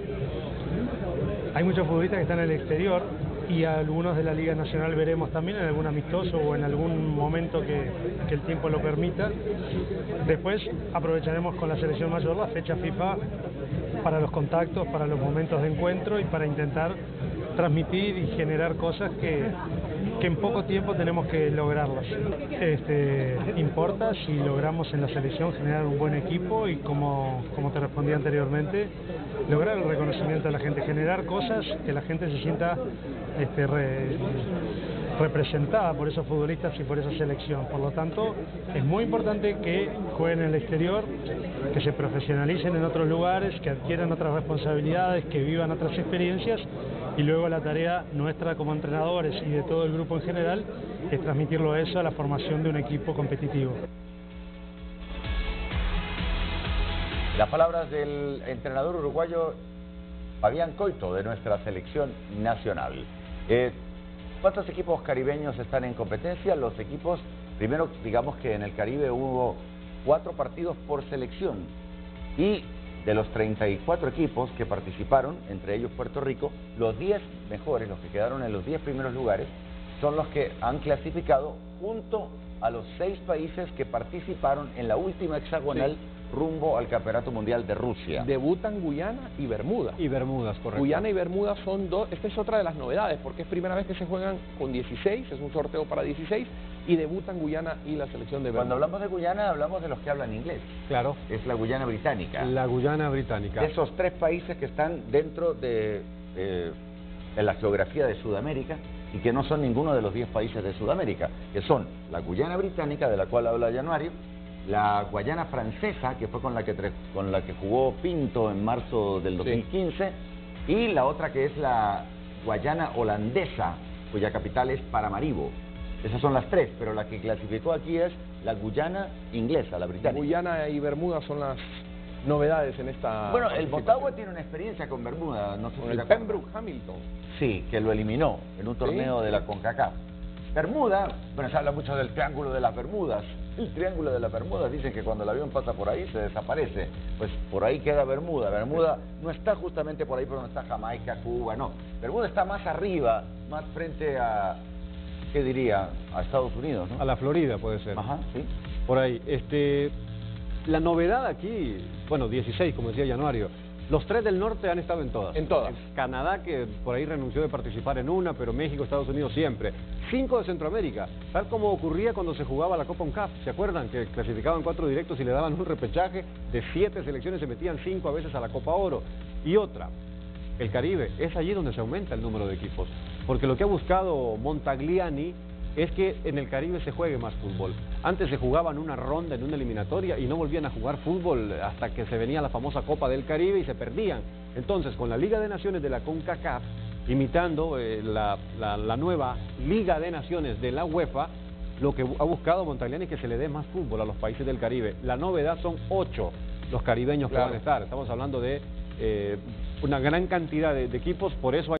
Hay muchos futbolistas que están en el exterior y algunos de la Liga Nacional veremos también en algún amistoso o en algún momento que, que el tiempo lo permita. Después aprovecharemos con la selección mayor la fecha FIFA para los contactos, para los momentos de encuentro y para intentar transmitir y generar cosas que, que en poco tiempo tenemos que lograrlas. Este, importa si logramos en la selección generar un buen equipo y como, como te respondí anteriormente, lograr el reconocimiento de la gente, generar cosas que la gente se sienta este, re- representada por esos futbolistas y por esa selección. Por lo tanto, es muy importante que jueguen en el exterior, que se profesionalicen en otros lugares, que adquieran otras responsabilidades, que vivan otras experiencias y luego la tarea nuestra como entrenadores y de todo el grupo en general es transmitirlo eso a la formación de un equipo competitivo. Las palabras del entrenador uruguayo Fabián Coito de nuestra selección nacional. Eh, ¿Cuántos equipos caribeños están en competencia? Los equipos, primero digamos que en el Caribe hubo cuatro partidos por selección y de los 34 equipos que participaron, entre ellos Puerto Rico, los 10 mejores, los que quedaron en los 10 primeros lugares, son los que han clasificado junto a los seis países que participaron en la última hexagonal rumbo al Campeonato Mundial de Rusia. Debutan Guyana y Bermuda. Y Bermudas, correcto. Guyana y Bermuda son dos, esta es otra de las novedades, porque es primera vez que se juegan con 16, es un sorteo para 16, y debutan Guyana y la selección de Bermuda. Cuando hablamos de Guyana, hablamos de los que hablan inglés. Claro. Es la Guyana británica. La Guyana británica. De esos tres países que están dentro de, de- de la geografía de Sudamérica y que no son ninguno de los 10 países de Sudamérica, que son la Guyana británica, de la cual habla Januario, la Guayana francesa, que fue con la que, con la que jugó Pinto en marzo del 2015, y la otra que es la Guayana holandesa, cuya capital es Paramaribo. Esas son las tres, pero la que clasificó aquí es la Guyana inglesa, la británica. Guyana y Bermuda son las novedades en esta Bueno, el. Motagua tiene una experiencia con Bermuda, no sé Con si el. Pembroke Hamilton. Sí, que lo eliminó en un torneo de la CONCACAF. Bermuda, bueno, se habla mucho del Triángulo de las Bermudas. El Triángulo de las Bermudas dicen que cuando el avión pasa por ahí se desaparece. Pues por ahí queda Bermuda. Bermuda no está justamente por ahí por donde está Jamaica, Cuba, no. Bermuda está más arriba, más frente a, ¿qué diría? A Estados Unidos, ¿no? A la Florida puede ser. Ajá, sí. Por ahí. Este, la novedad aquí, bueno, 16, como decía Januario. Los tres del norte han estado en todas. En todas. Canadá, que por ahí renunció de participar en una, pero México, Estados Unidos siempre. Cinco de Centroamérica, tal como ocurría cuando se jugaba la Copa UNCAP. ¿Se acuerdan? Que clasificaban cuatro directos y le daban un repechaje. De siete selecciones se metían cinco a veces a la Copa Oro. Y otra, el Caribe. Es allí donde se aumenta el número de equipos. Porque lo que ha buscado Montagliani es que en el Caribe se juegue más fútbol. Antes se jugaban una ronda en una eliminatoria y no volvían a jugar fútbol hasta que se venía la famosa Copa del Caribe y se perdían. Entonces, con la Liga de Naciones de la CONCACAF, imitando eh, la, la- la nueva Liga de Naciones de la UEFA, lo que ha buscado Montagliani es que se le dé más fútbol a los países del Caribe. La novedad son ocho los caribeños Claro. que van a estar. Estamos hablando de eh, una gran cantidad de, de equipos, por eso hay